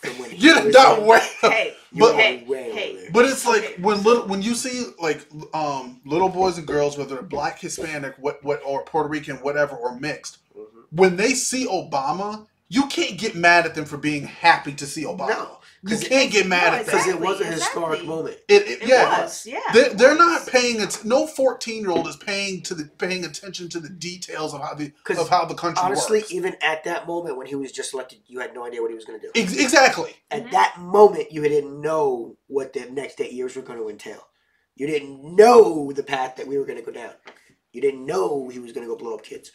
hey. From when You're was not young. way. Hey, but hey, way hey. But it's like when little when you see like um little boys and girls, whether they're black, Hispanic, what what or Puerto Rican, whatever, or mixed, when they see Obama, you can't get mad at them for being happy to see Obama. No, you can't get mad no, at them because it was a historic moment. It, it- It yeah, was, yeah, They, it they're not paying it. No fourteen year old is paying to the paying attention to the details of how the of how the country honestly, works. even at that moment when he was just elected, you had no idea what he was going to do. Ex- exactly. At mm-hmm. that moment, you didn't know what the next eight years were going to entail. You didn't know the path that we were going to go down. You didn't know he was going to go blow up kids.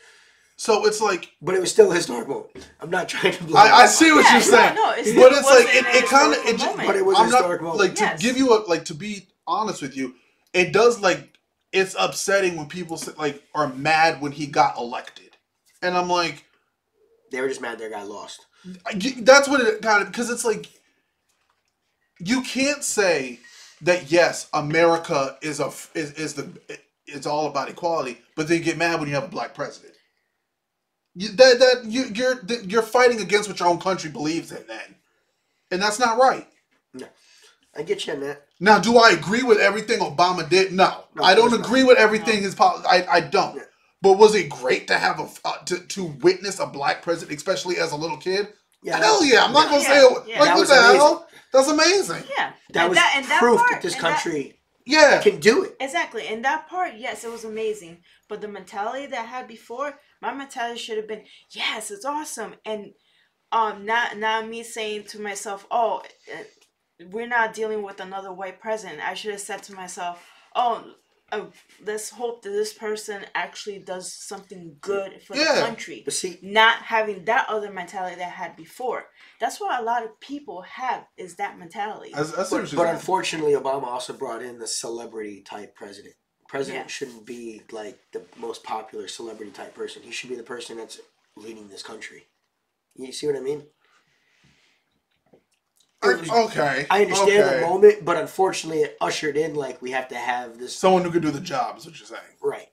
So it's like, but it was still a historic moment. I'm not trying to. Blow I, I see up. what you're saying, no, it but it's like it, it kind of historical it. But it was a I'm not- historic moment. Like Yes. to give you a like to be honest with you, it does like it's upsetting when people say, like are mad when he got elected, and I'm like, They were just mad their guy lost. I that's what it got because it's like you can't say that yes, America is a is, is the it's all about equality, but then get mad when you have a black president. You, that that you, you're that you're fighting against what your own country believes in, then, and that's not right. No, I get you on that. Now, do I agree with everything Obama did? No, No, I don't course not. agree with everything his pol- I I don't. But was it great to have a uh, to, to witness a black president, especially as a little kid? Yeah, hell yeah! I'm not yeah, gonna yeah, say it, yeah. like That what was the amazing. hell. That's amazing. yeah That and was that, and that proof part, that this and that- country yeah can do it. Exactly. And that part, yes, it was amazing. But the mentality that I had before, My mentality should have been, yes, it's awesome, and um, not not me saying to myself, oh, uh, we're not dealing with another white president. I should have said to myself, oh. Uh, let's hope that this person actually does something good for Yeah, the country. But see, not having that other mentality that I had before. That's what a lot of people have is that mentality. but, but unfortunately, Obama also brought in the celebrity type president. President Yeah. shouldn't be like the most popular celebrity type person. He should be the person that's leading this country. You see what I mean? Er, was- okay, I understand okay. the moment, but unfortunately, it ushered in like we have to have this Someone who could do the job is what you're saying. right.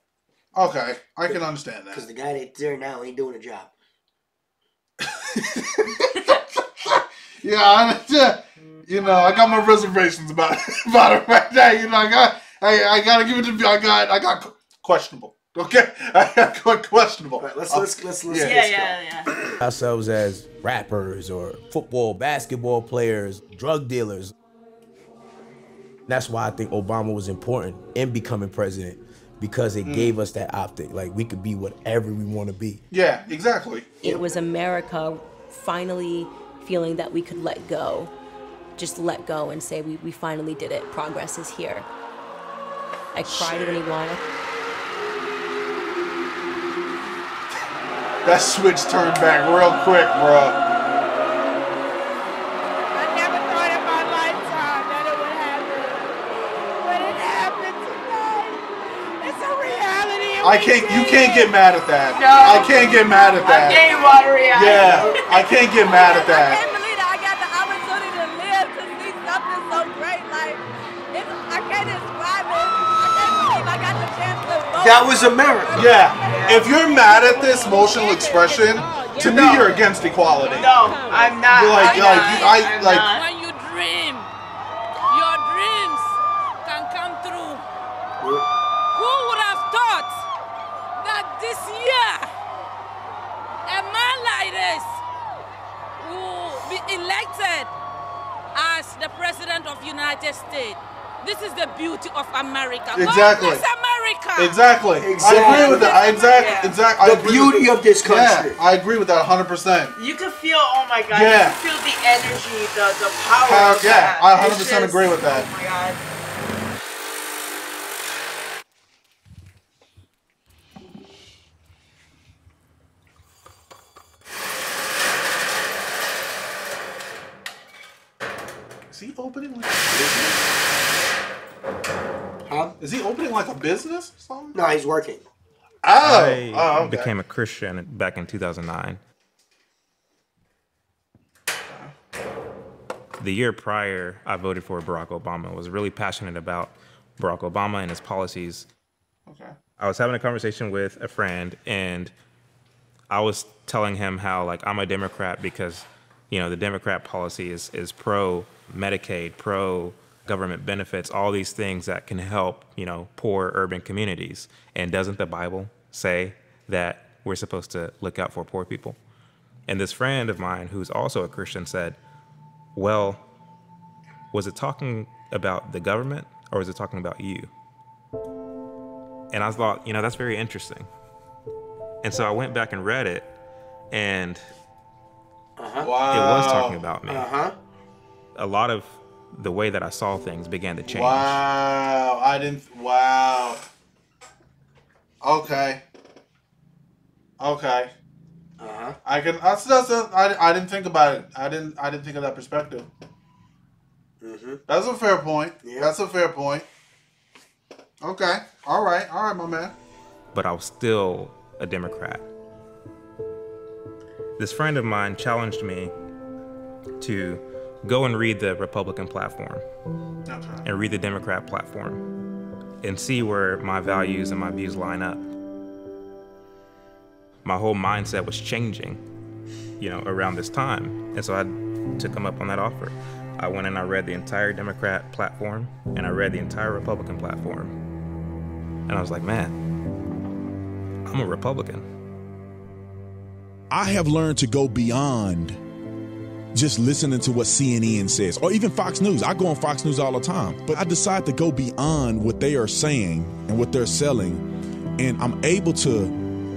Okay, I can understand that. Because the guy that's there now ain't doing a job. Yeah, I, yeah, you know, I got my reservations about about it right now. You know, I got, I, I gotta give it to, I got, I got questionable. Okay, I got que- questionable. let's- Uh, let's- let's- let's- yeah, yeah, yeah. ourselves as rappers or football, basketball players, drug dealers. That's why I think Obama was important in becoming president because it Mm. gave us that optic. Like we could be whatever we want to be. Yeah, exactly. It was America finally feeling that we could let go. Just let go and say, we, we finally did it. Progress is here. I cried when he won. That switch turned back real quick, bro. I can't. You can't get mad at that. No. I can't get mad at that. I'm getting watery eyed. Yeah, I can't get mad at that. That was America. Yeah. If you're mad at this emotional expression, to me you're against equality. No, I'm not. You're like, I'm like, not. you, I I'm like. not. When you dream, your dreams can come true. Who would have thought that this year, a man like this will be elected as the president of United States? This is the beauty of America. God Exactly. Bless America. Exactly. I agree with that. I exactly. Exactly. The beauty with, of this country. Yeah, I agree with that 100. percent You can feel, oh my god, Yeah. you can feel the energy, the the power. Of yeah, that. I 100 percent agree with that. Oh my god. Is he opening like a business? Huh? Is he opening like a business or something? No, he's working. Oh, oh I oh, okay. became a Christian back in 2009. The year prior, I voted for Barack Obama. I was really passionate about Barack Obama and his policies. Okay. I was having a conversation with a friend, and I was telling him how like I'm a Democrat because you know the Democrat policy is is pro Medicaid, pro government benefits, all these things that can help you know poor urban communities. And doesn't the Bible say that we're supposed to look out for poor people? And this friend of mine, who's also a Christian, said, "Well, was it talking about the government or was it talking about you?" And I thought, you know, that's very interesting. And so I went back and read it, and Uh-huh. it was talking about me. Uh-huh. A lot of the way that I saw things began to change. Wow, I didn't. Wow. Okay. Okay. Uh huh. I can. That's that's. A, I, I didn't think about it. I didn't. I didn't think of that perspective. Mm-hmm. That's a fair point. Yeah. That's a fair point. Okay. All right. All right, my man. But I was still a Democrat. This friend of mine challenged me to go and read the Republican platform and read the Democrat platform and see where my values and my views line up. My whole mindset was changing, you know, around this time. And so I took him up on that offer. I went and I read the entire Democrat platform and I read the entire Republican platform. And I was like, man, I'm a Republican. I have learned to go beyond just listening to what CNN says or even Fox News. I go on Fox News all the time, but I decide to go beyond what they are saying and what they're selling. And I'm able to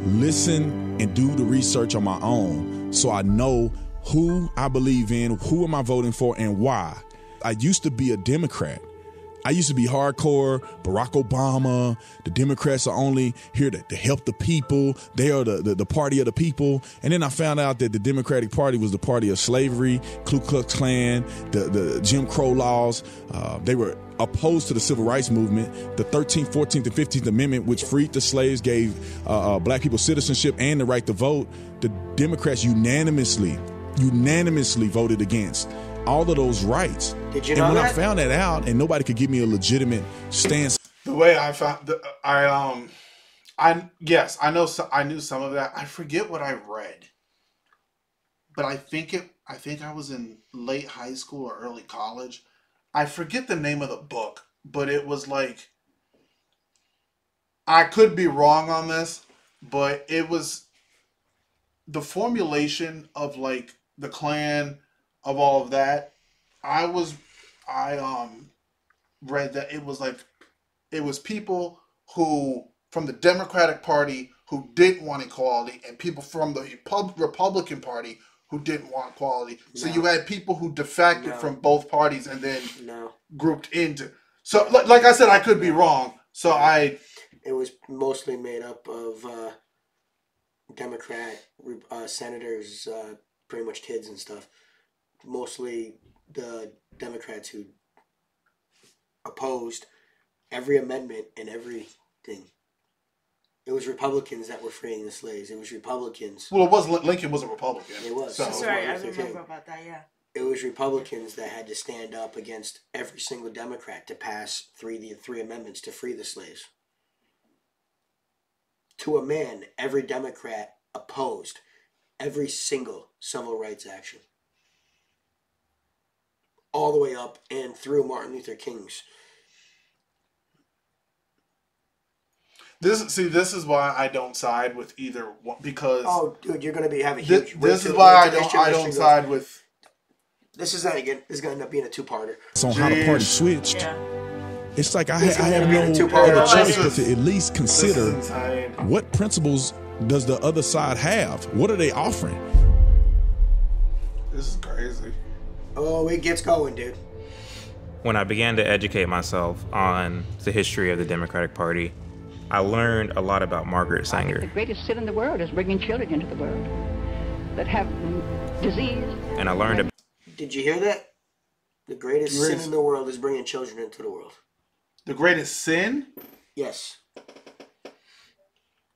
listen and do the research on my own so I know who I believe in, who am I voting for, and why. I used to be a Democrat. I used to be hardcore Barack Obama. The Democrats are only here to, to help the people. They are the, the, the party of the people. And then I found out that the Democratic Party was the party of slavery, Ku Klux Klan, the, the Jim Crow laws. Uh, they were opposed to the civil rights movement. The 13th, 14th, and 15th Amendment, which freed the slaves, gave uh, uh, black people citizenship and the right to vote. The Democrats unanimously, unanimously voted against all of those rights. Did you and know when I found that out, and nobody could give me a legitimate stance. The way I found, the, I um, I yes, I know. So, I knew some of that. I forget what I read, but I think it. I think I was in late high school or early college. I forget the name of the book, but it was like. I could be wrong on this, but it was the formulation of like the Klan, of all of that. I was, I um, read that it was like it was people who from the Democratic Party who didn't want equality and people from the Repub- Republican Party who didn't want equality. So you had people who defected No. from both parties and then No. grouped into. So like, like I said, I could be wrong. So I It was mostly made up of uh, Democrat uh, senators, uh, pretty much kids and stuff. Mostly the Democrats who opposed every amendment and everything. It was Republicans that were freeing the slaves. It was Republicans. well, it was Lincoln was a Republican. It was. So Sorry, I remember King. about that. Yeah. It was Republicans that had to stand up against every single Democrat to pass three the three amendments to free the slaves. To a man, every Democrat opposed every single civil rights action. All the way up and through Martin Luther King's. this see this is why I don't side with either one because Oh, dude, you're gonna be have a Thi- huge. this wait is till- why I don't I don't side goes- with This is not again. This is gonna end up being a two-parter. It's on how the party switched. It's like I, It's ha- I have no other choice but to at least consider this is insane. what principles does the other side have? What are they offering? This is crazy. Oh, it gets going, dude. When I began to educate myself on the history of the Democratic Party, I learned a lot about Margaret Sanger. The greatest sin in the world is bringing children into the world that have disease. and I learned Did you hear that? The greatest sin Greatest- in the world is bringing children into the world. The greatest sin? Yes.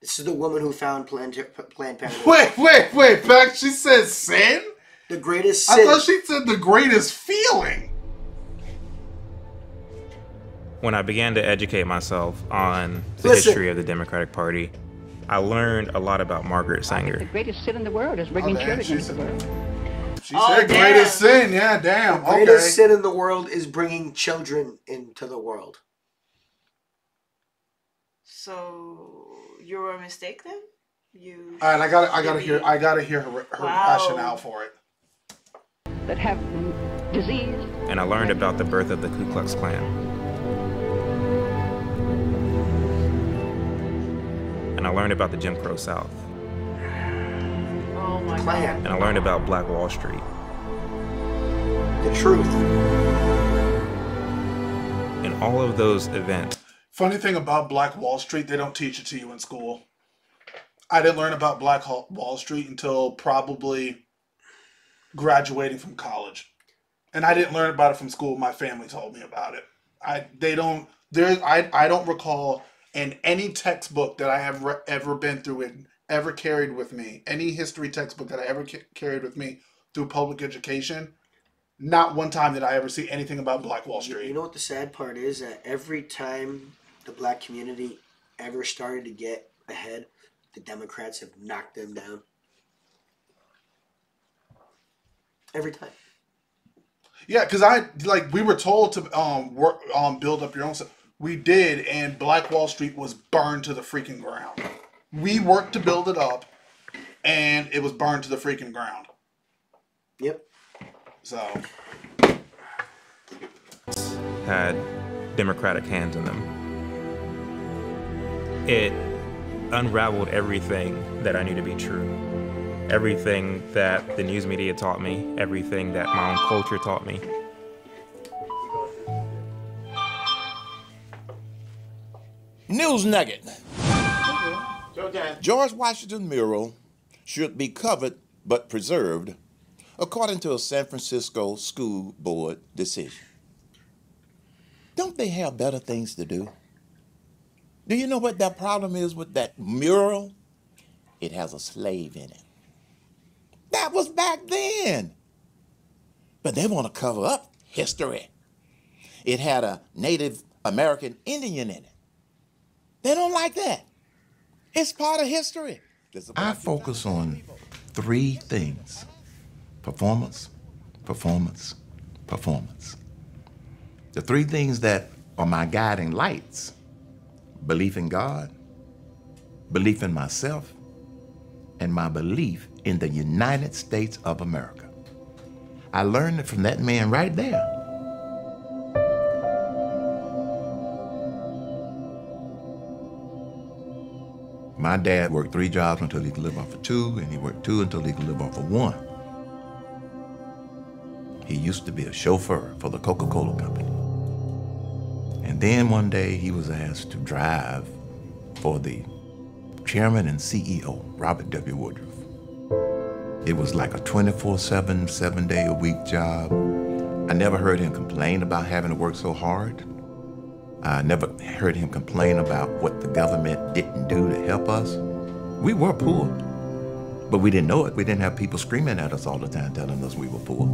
This is the woman who found Planned, Planned Parenthood. Wait, wait, wait, back she said sin? The greatest I thought she said the greatest feeling. when I began to educate myself on the Listen. history of the Democratic Party, I learned a lot about Margaret Sanger. The greatest sin in the world is bringing Oh, damn, children she into the world. She Oh, said damn. greatest sin. Yeah, damn. the greatest okay. sin in the world is bringing children into the world. So you were a mistake then? You. All right, I got I got to hear I got to hear her, her Wow. rationale for it. That have disease. and I learned about the birth of the Ku Klux Klan. And I learned about the Jim Crow South. Oh my Klan. And I learned about Black Wall Street. The truth. In all of those events, Funny thing about Black Wall Street, they don't teach it to you in school. I didn't learn about Black Wall Street until probably graduating from college, and I didn't learn about it from school. My family told me about it. I they don't there. I I don't recall in any textbook that I have re- ever been through and ever carried with me, any history textbook that I ever ca- carried with me through public education. Not one time did I ever see anything about Black Wall Street. you know what the sad part is? That every time the black community ever started to get ahead, the Democrats have knocked them down. Every time. Yeah, because I like we were told to um work um build up your own stuff. We did, and Black Wall Street was burned to the freaking ground. We worked to build it up, and it was burned to the freaking ground. Yep. So had Democratic hands in them. It unraveled everything that I knew to be true. Everything that the news media taught me, everything that my own culture taught me. News Nugget. George Washington mural should be covered but preserved, according to a San Francisco school board decision. Don't they have better things to do? Do you know what that problem is with that mural? It has a slave in it. That was back then. But they want to cover up history. It had a Native American Indian in it. They don't like that. It's part of history. I focus on three things performance, performance, performance. The three things that are my guiding lights belief in God, belief in myself, and my belief in the United States of America. I learned it from that man right there. My dad worked three jobs until he could live off of two, and he worked two until he could live off of one. He used to be a chauffeur for the Coca Cola Company. And then one day he was asked to drive for the chairman and CEO, Robert W. Woodruff. It was like a 24 7, seven day a week job. I never heard him complain about having to work so hard. I never heard him complain about what the government didn't do to help us. We were poor, but we didn't know it. We didn't have people screaming at us all the time telling us we were poor.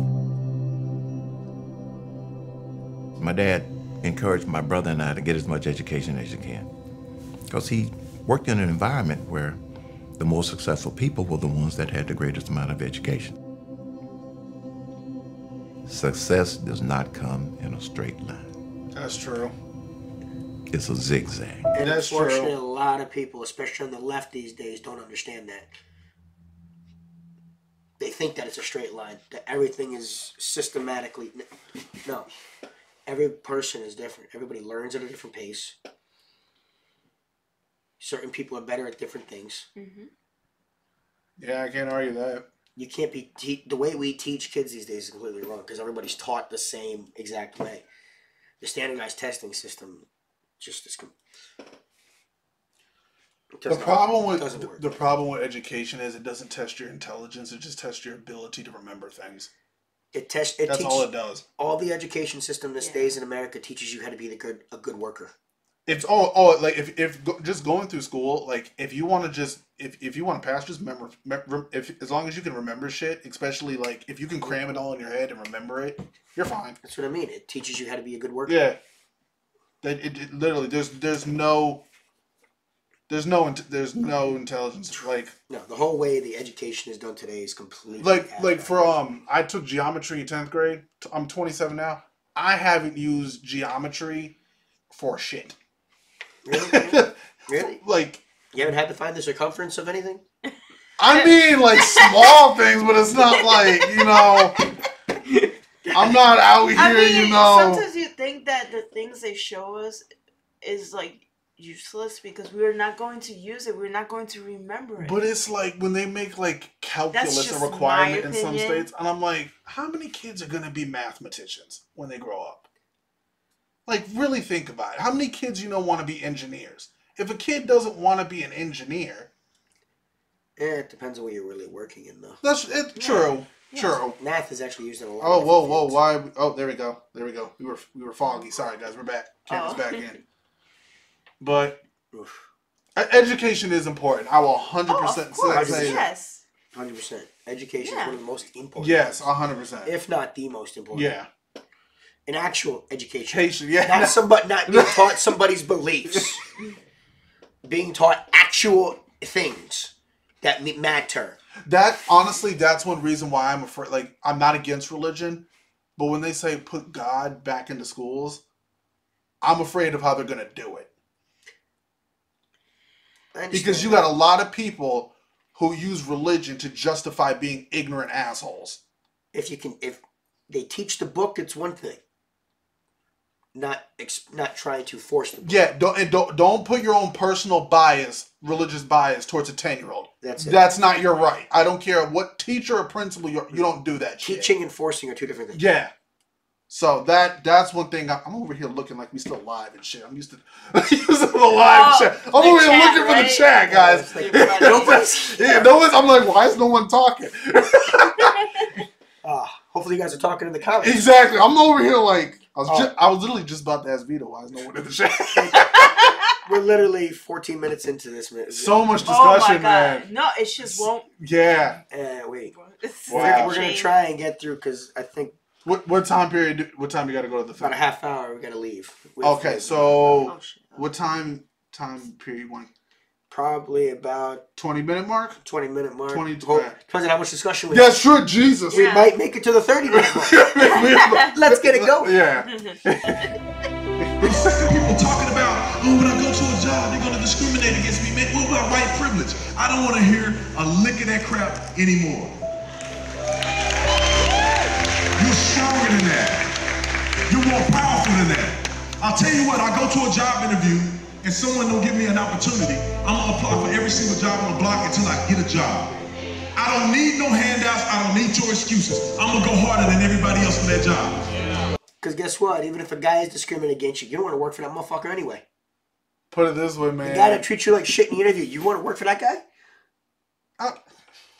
My dad encouraged my brother and I to get as much education as you can because he worked in an environment where the most successful people were the ones that had the greatest amount of education. Success does not come in a straight line. That's true. It's a zigzag. And That's unfortunately, true. a lot of people, especially on the left these days, don't understand that. They think that it's a straight line, that everything is systematically. No. Every person is different. Everybody learns at a different pace. Certain people are better at different things. Mm-hmm. Yeah, I can't argue that. You can't be te- the way we teach kids these days is completely wrong because everybody's taught the same exact way. The standardized testing system just is. Com- The does not- problem with doesn't the problem with education is it doesn't test your intelligence. It just tests your ability to remember things. It tests. It That's teaches, all it does. All the education system that stays in America teaches you how to be the good a good worker. It's all oh like if if go, just going through school like if you want to just if if you want to pass just remember mem- if as long as you can remember shit especially like if you can cram it all in your head and remember it you're fine. That's what I mean. It teaches you how to be a good worker. Yeah. That it, it literally there's there's no there's no there's no intelligence like No, the whole way the education is done today is completely like like for um I took geometry in 10th grade. I'm 27 now. I haven't used geometry for shit. Really? really? Like You haven't had to find the circumference of anything? I mean like small things, but it's not like, you know I'm not out here, I mean, you know. sometimes you think that the things they show us is like useless because we're not going to use it. We're not going to remember it. But it's like when they make like calculus a requirement in some states, and I'm like, how many kids are gonna be mathematicians when they grow up? Like, really think about it. How many kids you know want to be engineers? If a kid doesn't want to be an engineer, Yeah, it depends on what you're really working in, though. that's it's true, true. Math is actually used in a lot. Oh, of whoa, whoa, fields. why? Oh, there we go, there we go. We were we were foggy. Sorry, guys, we're back. Camera's Oh. back in. But e- education is important. I will hundred oh, percent course, say that. yes. Hundred percent. Education is one of the most important. Yes, things, hundred percent. If not the most important. Yeah. An actual education. Education, yeah. Not somebody not being taught somebody's beliefs. being taught actual things that matter. That honestly, that's one reason why I'm afraid. Like, I'm not against religion, but when they say put God back into schools, I'm afraid of how they're gonna do it. Because you got a lot of people who use religion to justify being ignorant assholes. if you can if they teach the book, it's one thing. Not ex- not trying to force them. Yeah, don't and don't don't put your own personal bias, religious bias towards a ten year old. That's it. That's not your right. I don't care what teacher or principal you you don't do that shit. Teaching and forcing are two different things. Yeah. So that that's one thing. I, I'm over here looking like we still live and shit. I'm used to, used to the live Oh, chat. I'm the over here chat, looking for the chat, guys. it's like nobody's- yeah, no one's. I'm like, why is no one talking? Ah, hopefully you guys are talking in the comments. exactly. I'm over here like I was. Oh. Just, I was literally just about to ask Vito why is no one in the chat. We're literally 14 minutes into this. man. So much Oh my discussion, god. man. No, it just won't. Yeah. Uh, wait. We're, Wow. we're gonna try and get through because I think What what time period? What time you got to go to the about film? a half hour we gotta leave. Okay, with- so what time time period you want? Probably about 20 minute mark. 20 minute mark. 20 Hope- depends on how much discussion we Yeah, sure, Jesus. We might make it to the 30 minute mark. Let's get it going. Yeah. people talking about, oh, when I go to a job, they're gonna discriminate against me. Man, what about white privilege? I don't want to hear a lick of that crap anymore. You're stronger than that. You're more powerful than that. I'll tell you what, I go to a job interview and someone don't give me an opportunity, I'm gonna apply for every single job on the block until I get a job. I don't need no handouts. I don't need your excuses. I'm gonna go harder than everybody else for that job. Because guess what? Even if a guy is discriminating against you, you don't want to work for that motherfucker anyway. Put it this way, man. The man. guy that treats you like shit in the interview, you want to work for that guy?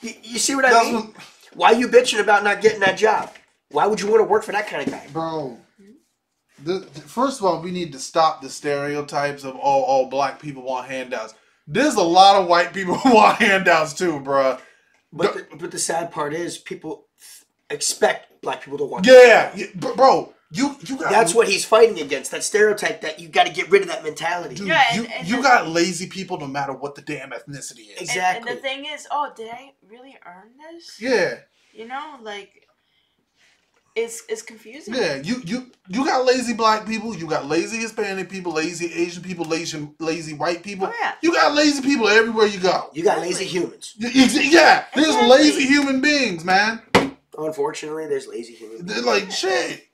you, you see what I That's mean? Why are you bitching about not getting that job? Why would you want to work for that kind of guy? Bro, the, the- first of all, we need to stop the stereotypes of all all black people want handouts. There's a lot of white people who want handouts too, bruh. But the, but the sad part is people expect black people to want. Yeah, yeah, bro, you you got That's what he's fighting against. That stereotype that you got to get rid of that mentality. Dude, you, you got lazy people no matter what the damn ethnicity is. Exactly. And the thing is, oh, did I really earn this? Yeah. You know, like it's it's confusing. Yeah, you you you got lazy black people, you got lazy Hispanic people, lazy Asian people, lazy lazy white people. Oh, yeah. You got lazy people everywhere you go. You got lazy humans. Y- y- Yeah, there's lazy human beings, man. Unfortunately, there's lazy humans. They're like shit.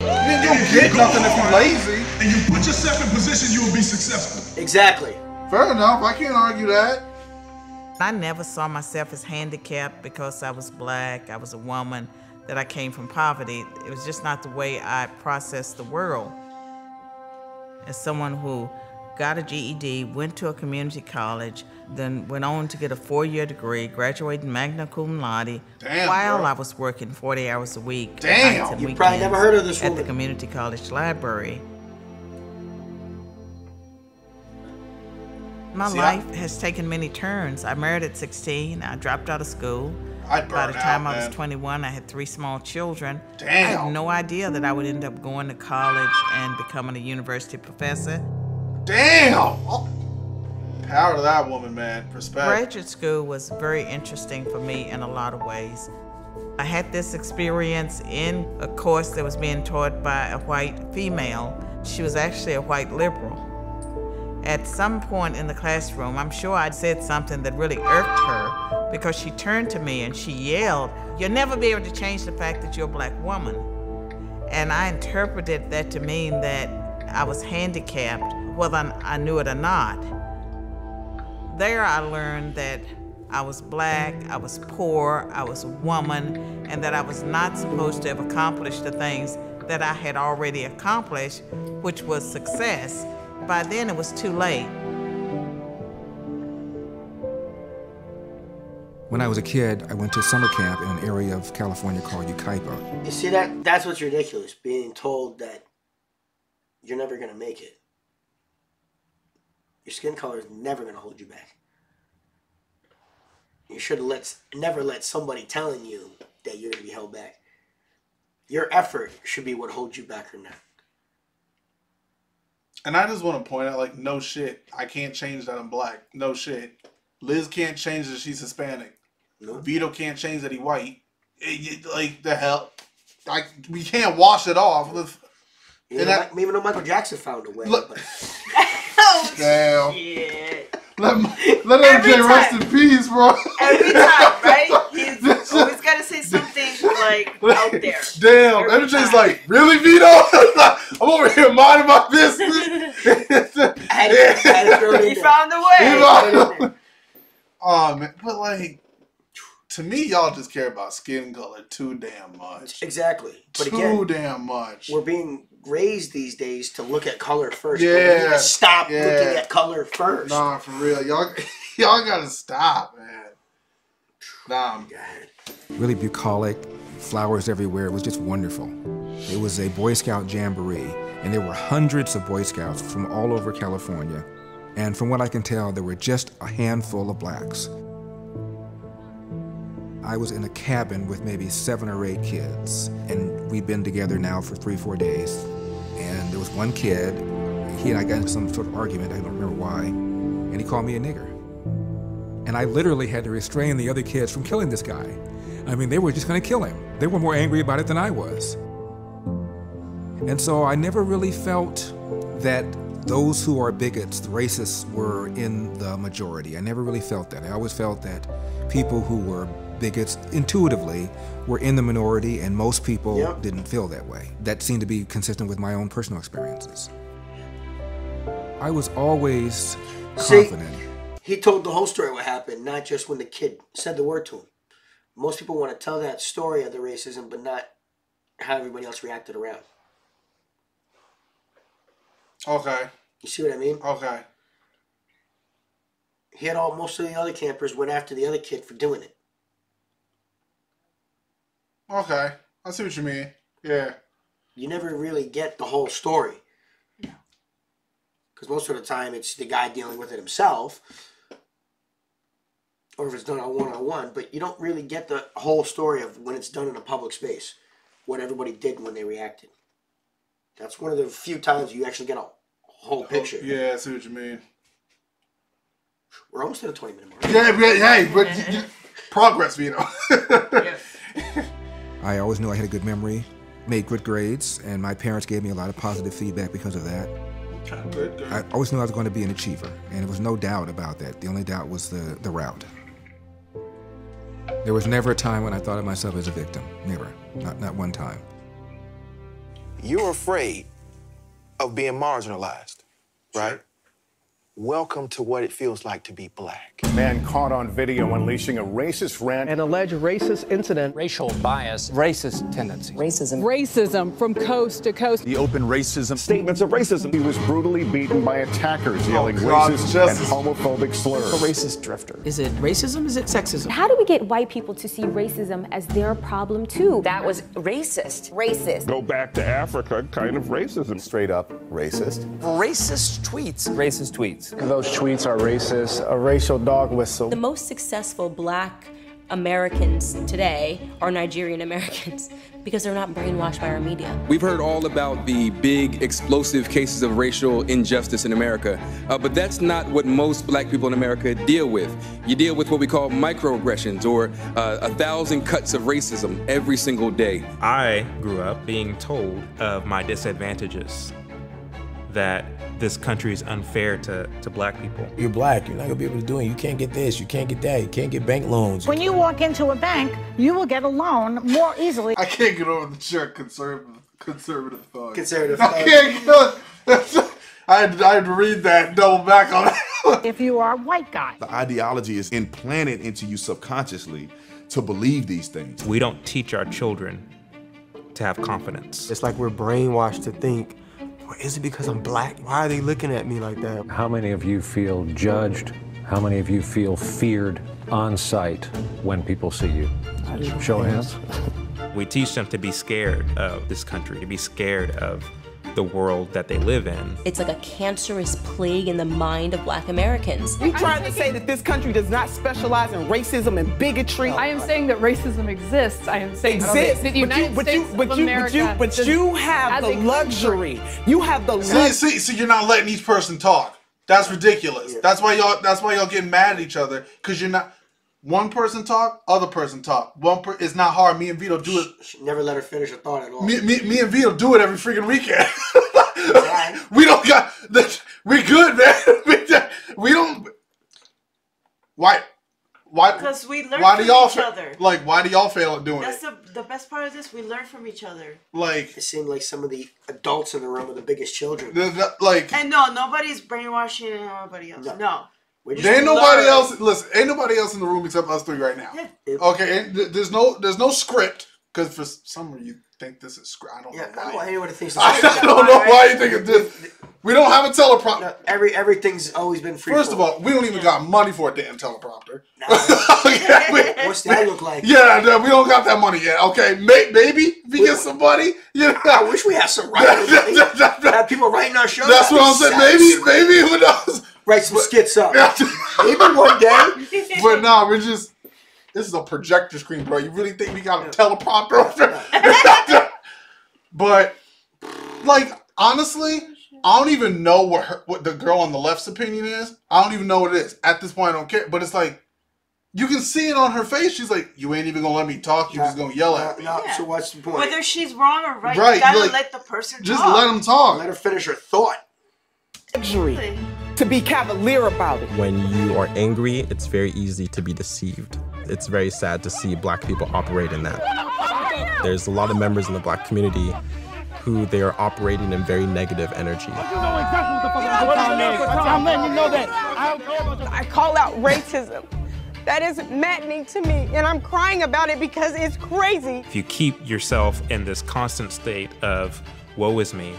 You ain't gonna get nothing if you're lazy. And you put yourself in position, you will be successful. Exactly. Fair enough. I can't argue that. I never saw myself as handicapped because I was black, I was a woman, that I came from poverty. It was just not the way I processed the world. As someone who got a GED, went to a community college, then went on to get a four year degree, graduated magna cum laude Damn, while bro. I was working 40 hours a week. Damn. You probably never heard of this At the community college library. My See, I- life has taken many turns. I married at 16. I dropped out of school. I'd By the time out, I was man. 21, I had three small children. Damn. I had no idea that I would end up going to college and becoming a university professor. Damn. Oh. Power to that woman, man. Respect. Graduate school was very interesting for me in a lot of ways. I had this experience in a course that was being taught by a white female. She was actually a white liberal. At some point in the classroom, I'm sure I'd said something that really irked her because she turned to me and she yelled, You'll never be able to change the fact that you're a black woman. And I interpreted that to mean that I was handicapped, whether I knew it or not. There I learned that I was black, I was poor, I was a woman, and that I was not supposed to have accomplished the things that I had already accomplished, which was success. By then it was too late. When I was a kid, I went to summer camp in an area of California called Yucaipa. You see that? That's what's ridiculous. Being told that you're never gonna make it. Your skin color is never gonna hold you back. You should let never let somebody telling you that you're gonna be held back. Your effort should be what holds you back or not. And I just want to point out, like, no shit. I can't change that I'm black. No shit. Liz can't change that she's Hispanic. Vito can't change that he white. Eh, it- it- like the hell, like we can't wash it off. Let's- Even, And though, that- Mi- even though Michael Jackson found a way. Look- but oh, Damn. Shit. Let, let Every MJ rest in peace, bro. Every time, right? He's always got to say something like out there. Damn, Every MJ's time. like, really, Vito? I'm over here minding my business. Had it- had it thrown in He found a You way. know? oh man, but like to me, y'all just care about skin color too damn much. Exactly. But too again, damn much. we're being raised these days to look at color first. but we need Yeah, to stop yeah. looking at color first. Nah, for real, y'all, y'all gotta stop, man. Nah, I'm good. really bucolic, flowers everywhere. It was just wonderful. It was a Boy Scout jamboree, and there were hundreds of Boy Scouts from all over California. And from what I can tell, there were just a handful of blacks. I was in a cabin with maybe seven or eight kids, and we'd been together now for three, four days. And there was one kid, he and I got into some sort of argument, I don't remember why, and he called me a nigger. And I literally had to restrain the other kids from killing this guy. I mean, they were just gonna kill him. They were more angry about it than I was. And so I never really felt that those who are bigots, the racists, were in the majority. I never really felt that. I always felt that people who were bigots intuitively were in the minority and most people Yep. didn't feel that way. That seemed to be consistent with my own personal experiences. I was always See, confident. he told the whole story what happened, not just when the kid said the word to him. Most people want to tell that story of the racism, but not how everybody else reacted around. Okay. You see what I mean? Okay. He had all most of the other campers went after the other kid for doing it. Okay. I see what you mean. Yeah. You never really get the whole story. Yeah. Because most of the time it's the guy dealing with it himself. Or if it's done on one on one, but you don't really get the whole story of when it's done in a public space. What everybody did when they reacted. That's one of the few times you actually get a whole oh, picture. Yeah, I see what you mean. We're almost at a 20 minute mark. Yeah, but hey, but y- you, progress, Vito. I always knew I had a good memory, made good grades, and my parents gave me a lot of positive feedback because of that. Good, good. I always knew I was going to be an achiever, and there was no doubt about that. The only doubt was the, the route. There was never a time when I thought of myself as a victim. Never. Not, not one time. You're afraid of being marginalized, right? Welcome to what it feels like to be black. Man caught on video unleashing a racist rant. An alleged racist incident. Racial bias. Racist tendency. Racism. Racism from coast to coast. The open racism. Statements of racism. He was brutally beaten by attackers, yelling oh, God, racist justice. and homophobic slurs. A racist drifter. Is it racism? Is it sexism? How do we get white people to see racism as their problem too? That was racist. Racist. Go back to Africa, kind of racism. Straight up racist. Racist tweets. Racist tweets. Those tweets are racist. A racial dog whistle. The most successful black Americans today are Nigerian Americans because they're not brainwashed by our media. We've heard all about the big explosive cases of racial injustice in America, uh, but that's not what most black people in America deal with. You deal with what we call microaggressions or uh, a thousand cuts of racism every single day. I grew up being told of my disadvantages, that this country is unfair to, to black people. You're black. You're not gonna be able to do it. You can't get this. You can't get that. You can't get bank loans. When you walk into a bank, you will get a loan more easily. I can't get over the shirt conservative conservative thug. Conservative I can't get I had, I had to read that and double back on it. if you are a white guy. The ideology is implanted into you subconsciously to believe these things. We don't teach our children to have confidence. It's like we're brainwashed to think, well, is it because I'm black? Why are they looking at me like that? How many of you feel judged? How many of you feel feared on sight when people see you? Show of hands. We teach them to be scared of this country, to be scared of the world that they live in. It's like a cancerous plague in the mind of black Americans. We trying to say that this country does not specialize in racism and bigotry. I am saying that racism exists. I am saying Exists, that the but you- United but you- States but of you- but America you- but does- you have the a country- luxury. You have the See, luxury. see, see, you're not letting each person talk. That's ridiculous. That's why y'all. That's why y'all getting mad at each other because you're not. One person talk, other person talk. One per, it's not hard. Me and Vito do it. Never let her finish a thought at all. Me, me, me and Vito do it every freaking weekend. we don't got. We good, man. We don't. Why? why? Because we learn Why do y'all each fa- other. like? Why do y'all fail at doing That's it? the the best part of this. We learn from each other. Like it seemed like some of the adults in the room are the biggest children. The- the- like And no, nobody's brainwashing nobody else. No. We're just ain't nobody learn. else. Listen, ain't nobody else in the room except us three right now. Okay, and th- there's no there's no script because for some of you think this is script. I don't Yeah, know I why. don't know anyone thinks I don't know why you think it's this. We don't have a teleprompter. Every everything's always been free. First of all, we don't even got money for a damn teleprompter. what's that look like? Yeah, no, we don't got that money yet. Okay, May- maybe if we get some money, you know. I wish we had some writers. people writing our show. That's what I'm saying. Maybe, maybe who knows? Write some skits up. maybe one day. But no, we're just. This is a projector screen, bro. You really think we got a teleprompter? over but, like, honestly, I don't even know what her, what the girl on the left's opinion is. I don't even know what it is. At this point, I don't care. But it's like, you can see it on her face. She's like, "You ain't even gonna let me talk. You're just gonna yell at me." No, so what's the point? Whether she's wrong or right, Right, you gotta like, let the person Just talk. let them talk. Let her finish her thought. Luxury to be cavalier about it. When you are angry, it's very easy to be deceived. It's very sad to see black people operate in that. There's a lot of members in the black community who they are operating in very negative energy. I'm letting you know that. I call out racism. That is maddening to me, and I'm crying about it because it's crazy. If you keep yourself in this constant state of woe is me,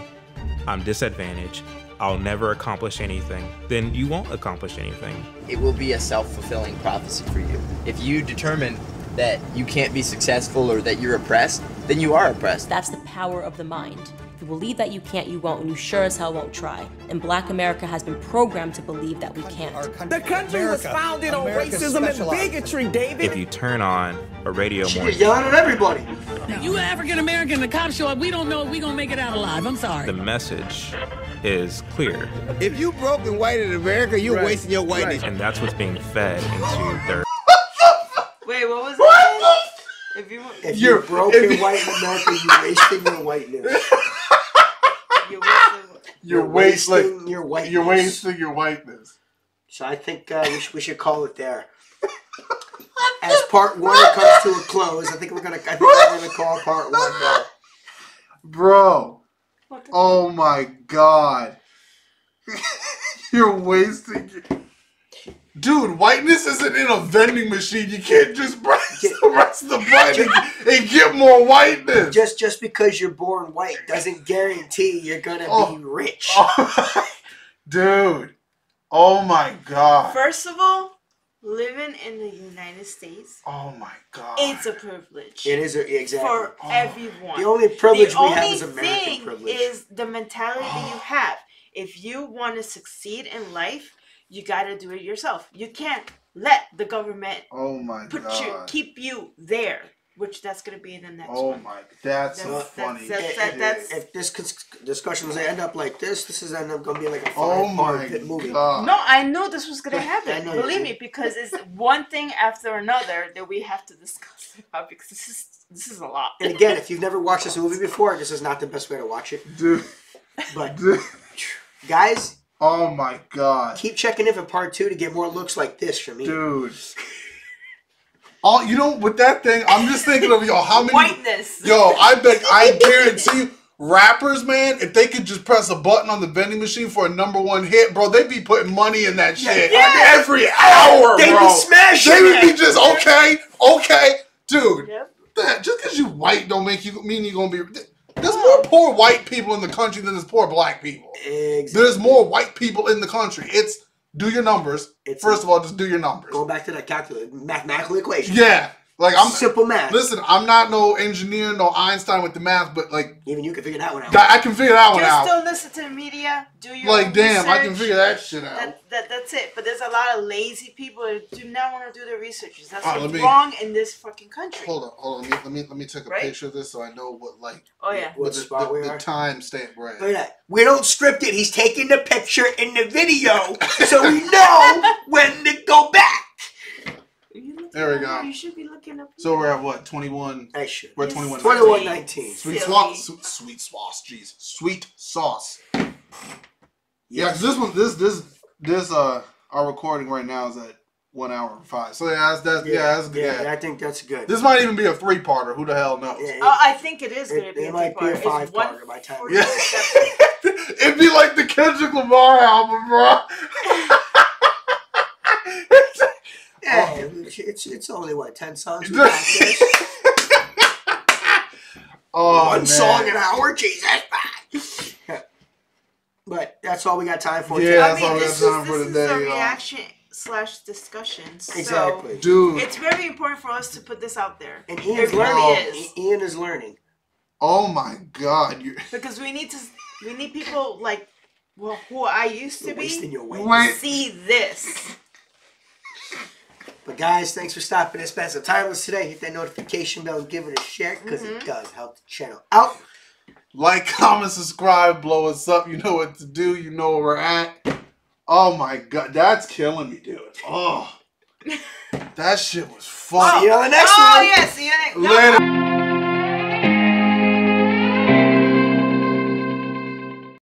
I'm disadvantaged, I'll never accomplish anything, then you won't accomplish anything. it will be a self-fulfilling prophecy for you. If you determine that you can't be successful or that you're oppressed, then you are oppressed. That's the power of the mind. If you believe that you can't, you won't, and you sure as hell won't try. And black America has been programmed to believe that we can't. The country was founded on racism and bigotry, David. If you turn on a radio more, yelling at everybody. You African American, the cops show up. We don't know if we're gonna make it out alive. I'm sorry. the message is clear. If you broke and white in America, you're Right, wasting your whiteness. And that's what's being fed into their Wait, what was that? If you If you're broken white in America, you're wasting your whiteness. You're wasting your whiteness. You're wasting your whiteness. So I think uh, we, should, we should call it there. As part one comes to a close, I think we're gonna. I think we're gonna call part one now. Bro. Oh my god. You're wasting Dude, whiteness isn't in a vending machine. You can't just press the rest of the button and, and get more whiteness. Just just because you're born white doesn't guarantee you're gonna Oh. be rich. Dude. Oh my god. First of all, living in the United States, Oh my god. it's a privilege. It is a, exactly for Oh. everyone. The only privilege The we have is American privilege. Is the mentality that you have. If you want to succeed in life, you got to do it yourself. You can't let the government Oh my put god. you keep you there. Which that's gonna be in the next Oh one. my, that's, That's- not that's- funny. that's- that- that's- if this cons- discussion was to end up like this, this is end up gonna be like a Oh five part my hit movie. God. No, I knew this was gonna I happen. know you Believe did. me, because it's one thing after another that we have to discuss about because this is this is a lot. And again, if you've never watched this movie before, this is not the best way to watch it. Dude. But guys, oh my god, keep checking in for part two to get more looks like this from me, dude. All you know with that thing, I'm just thinking of yo, how many Whiteness. Yo, I bet I guarantee you, rappers, man, if they could just press a button on the vending machine for a number one hit, bro, they'd be putting money in that shit Yeah. every hour, They'd be bro. smashing They would be just okay, okay, dude. that- just because you white don't make you mean you're gonna be. There's more poor white people in the country than there's poor black people. Exactly. There's more white people in the country. It's do your numbers. First of all, just do your numbers. Go back to that calculator, mathematical equation. Yeah. Like I'm simple math. Listen, I'm not no engineer, no Einstein with the math, but like even you can figure that one out. I can figure that one Just out. don't listen to the media. Do your Like, own damn, I can figure that shit out. That, that, that's it. But there's a lot of lazy people that do not want to do their researches. That's Alright, what's me- wrong in this fucking country. Hold on, hold on. Let me let me, let me take a Right? picture of this so I know what like Oh yeah. what the, spot the, we the are? time stamp right. Look at that. We don't script it. He's taking the picture in the video, so we know when to go back. There we go. You should be looking up. So we're at what? 21. I should. We're at 21. 21, 19. Sweet Silly. sauce. Sweet, sweet sauce. Jeez. Sweet sauce. Yeah, 'cause this one, this, this, this, uh, our recording right now is at one hour and five. So yeah, that's, that's yeah, that's good. Yeah, Yeah, I think that's good. This might even be a three parter. Who the hell knows? Yeah, Oh, I think it is going to it, be it a might be a three-part. It's five one parter by the time. Yeah. It'd be like the Kendrick Lamar album, bro. Yeah, oh, it's it's only what ten songs. We got. Oh, One man. song an hour, Jesus. but that's all we got time for. Yeah, today. that's I mean, all we got time is, for this is a reaction slash discussion. Exactly. So Dude. it's very important for us to put this out there. And it Ian's learning. is. Ian is learning. Oh my God! You Because we need to, we need people like, well, who I used to You're be, wasting your weight. See this. But guys, thanks for stopping and spending some time with us today. Hit that notification bell and give it a share because Mm-hmm. it does help the channel out. like, comment, subscribe, blow us up. You know what to do. You know where we're at. Oh my God, that's killing me, dude. Oh, that shit was fun. See you on the next oh one. yes, yeah. No, Later.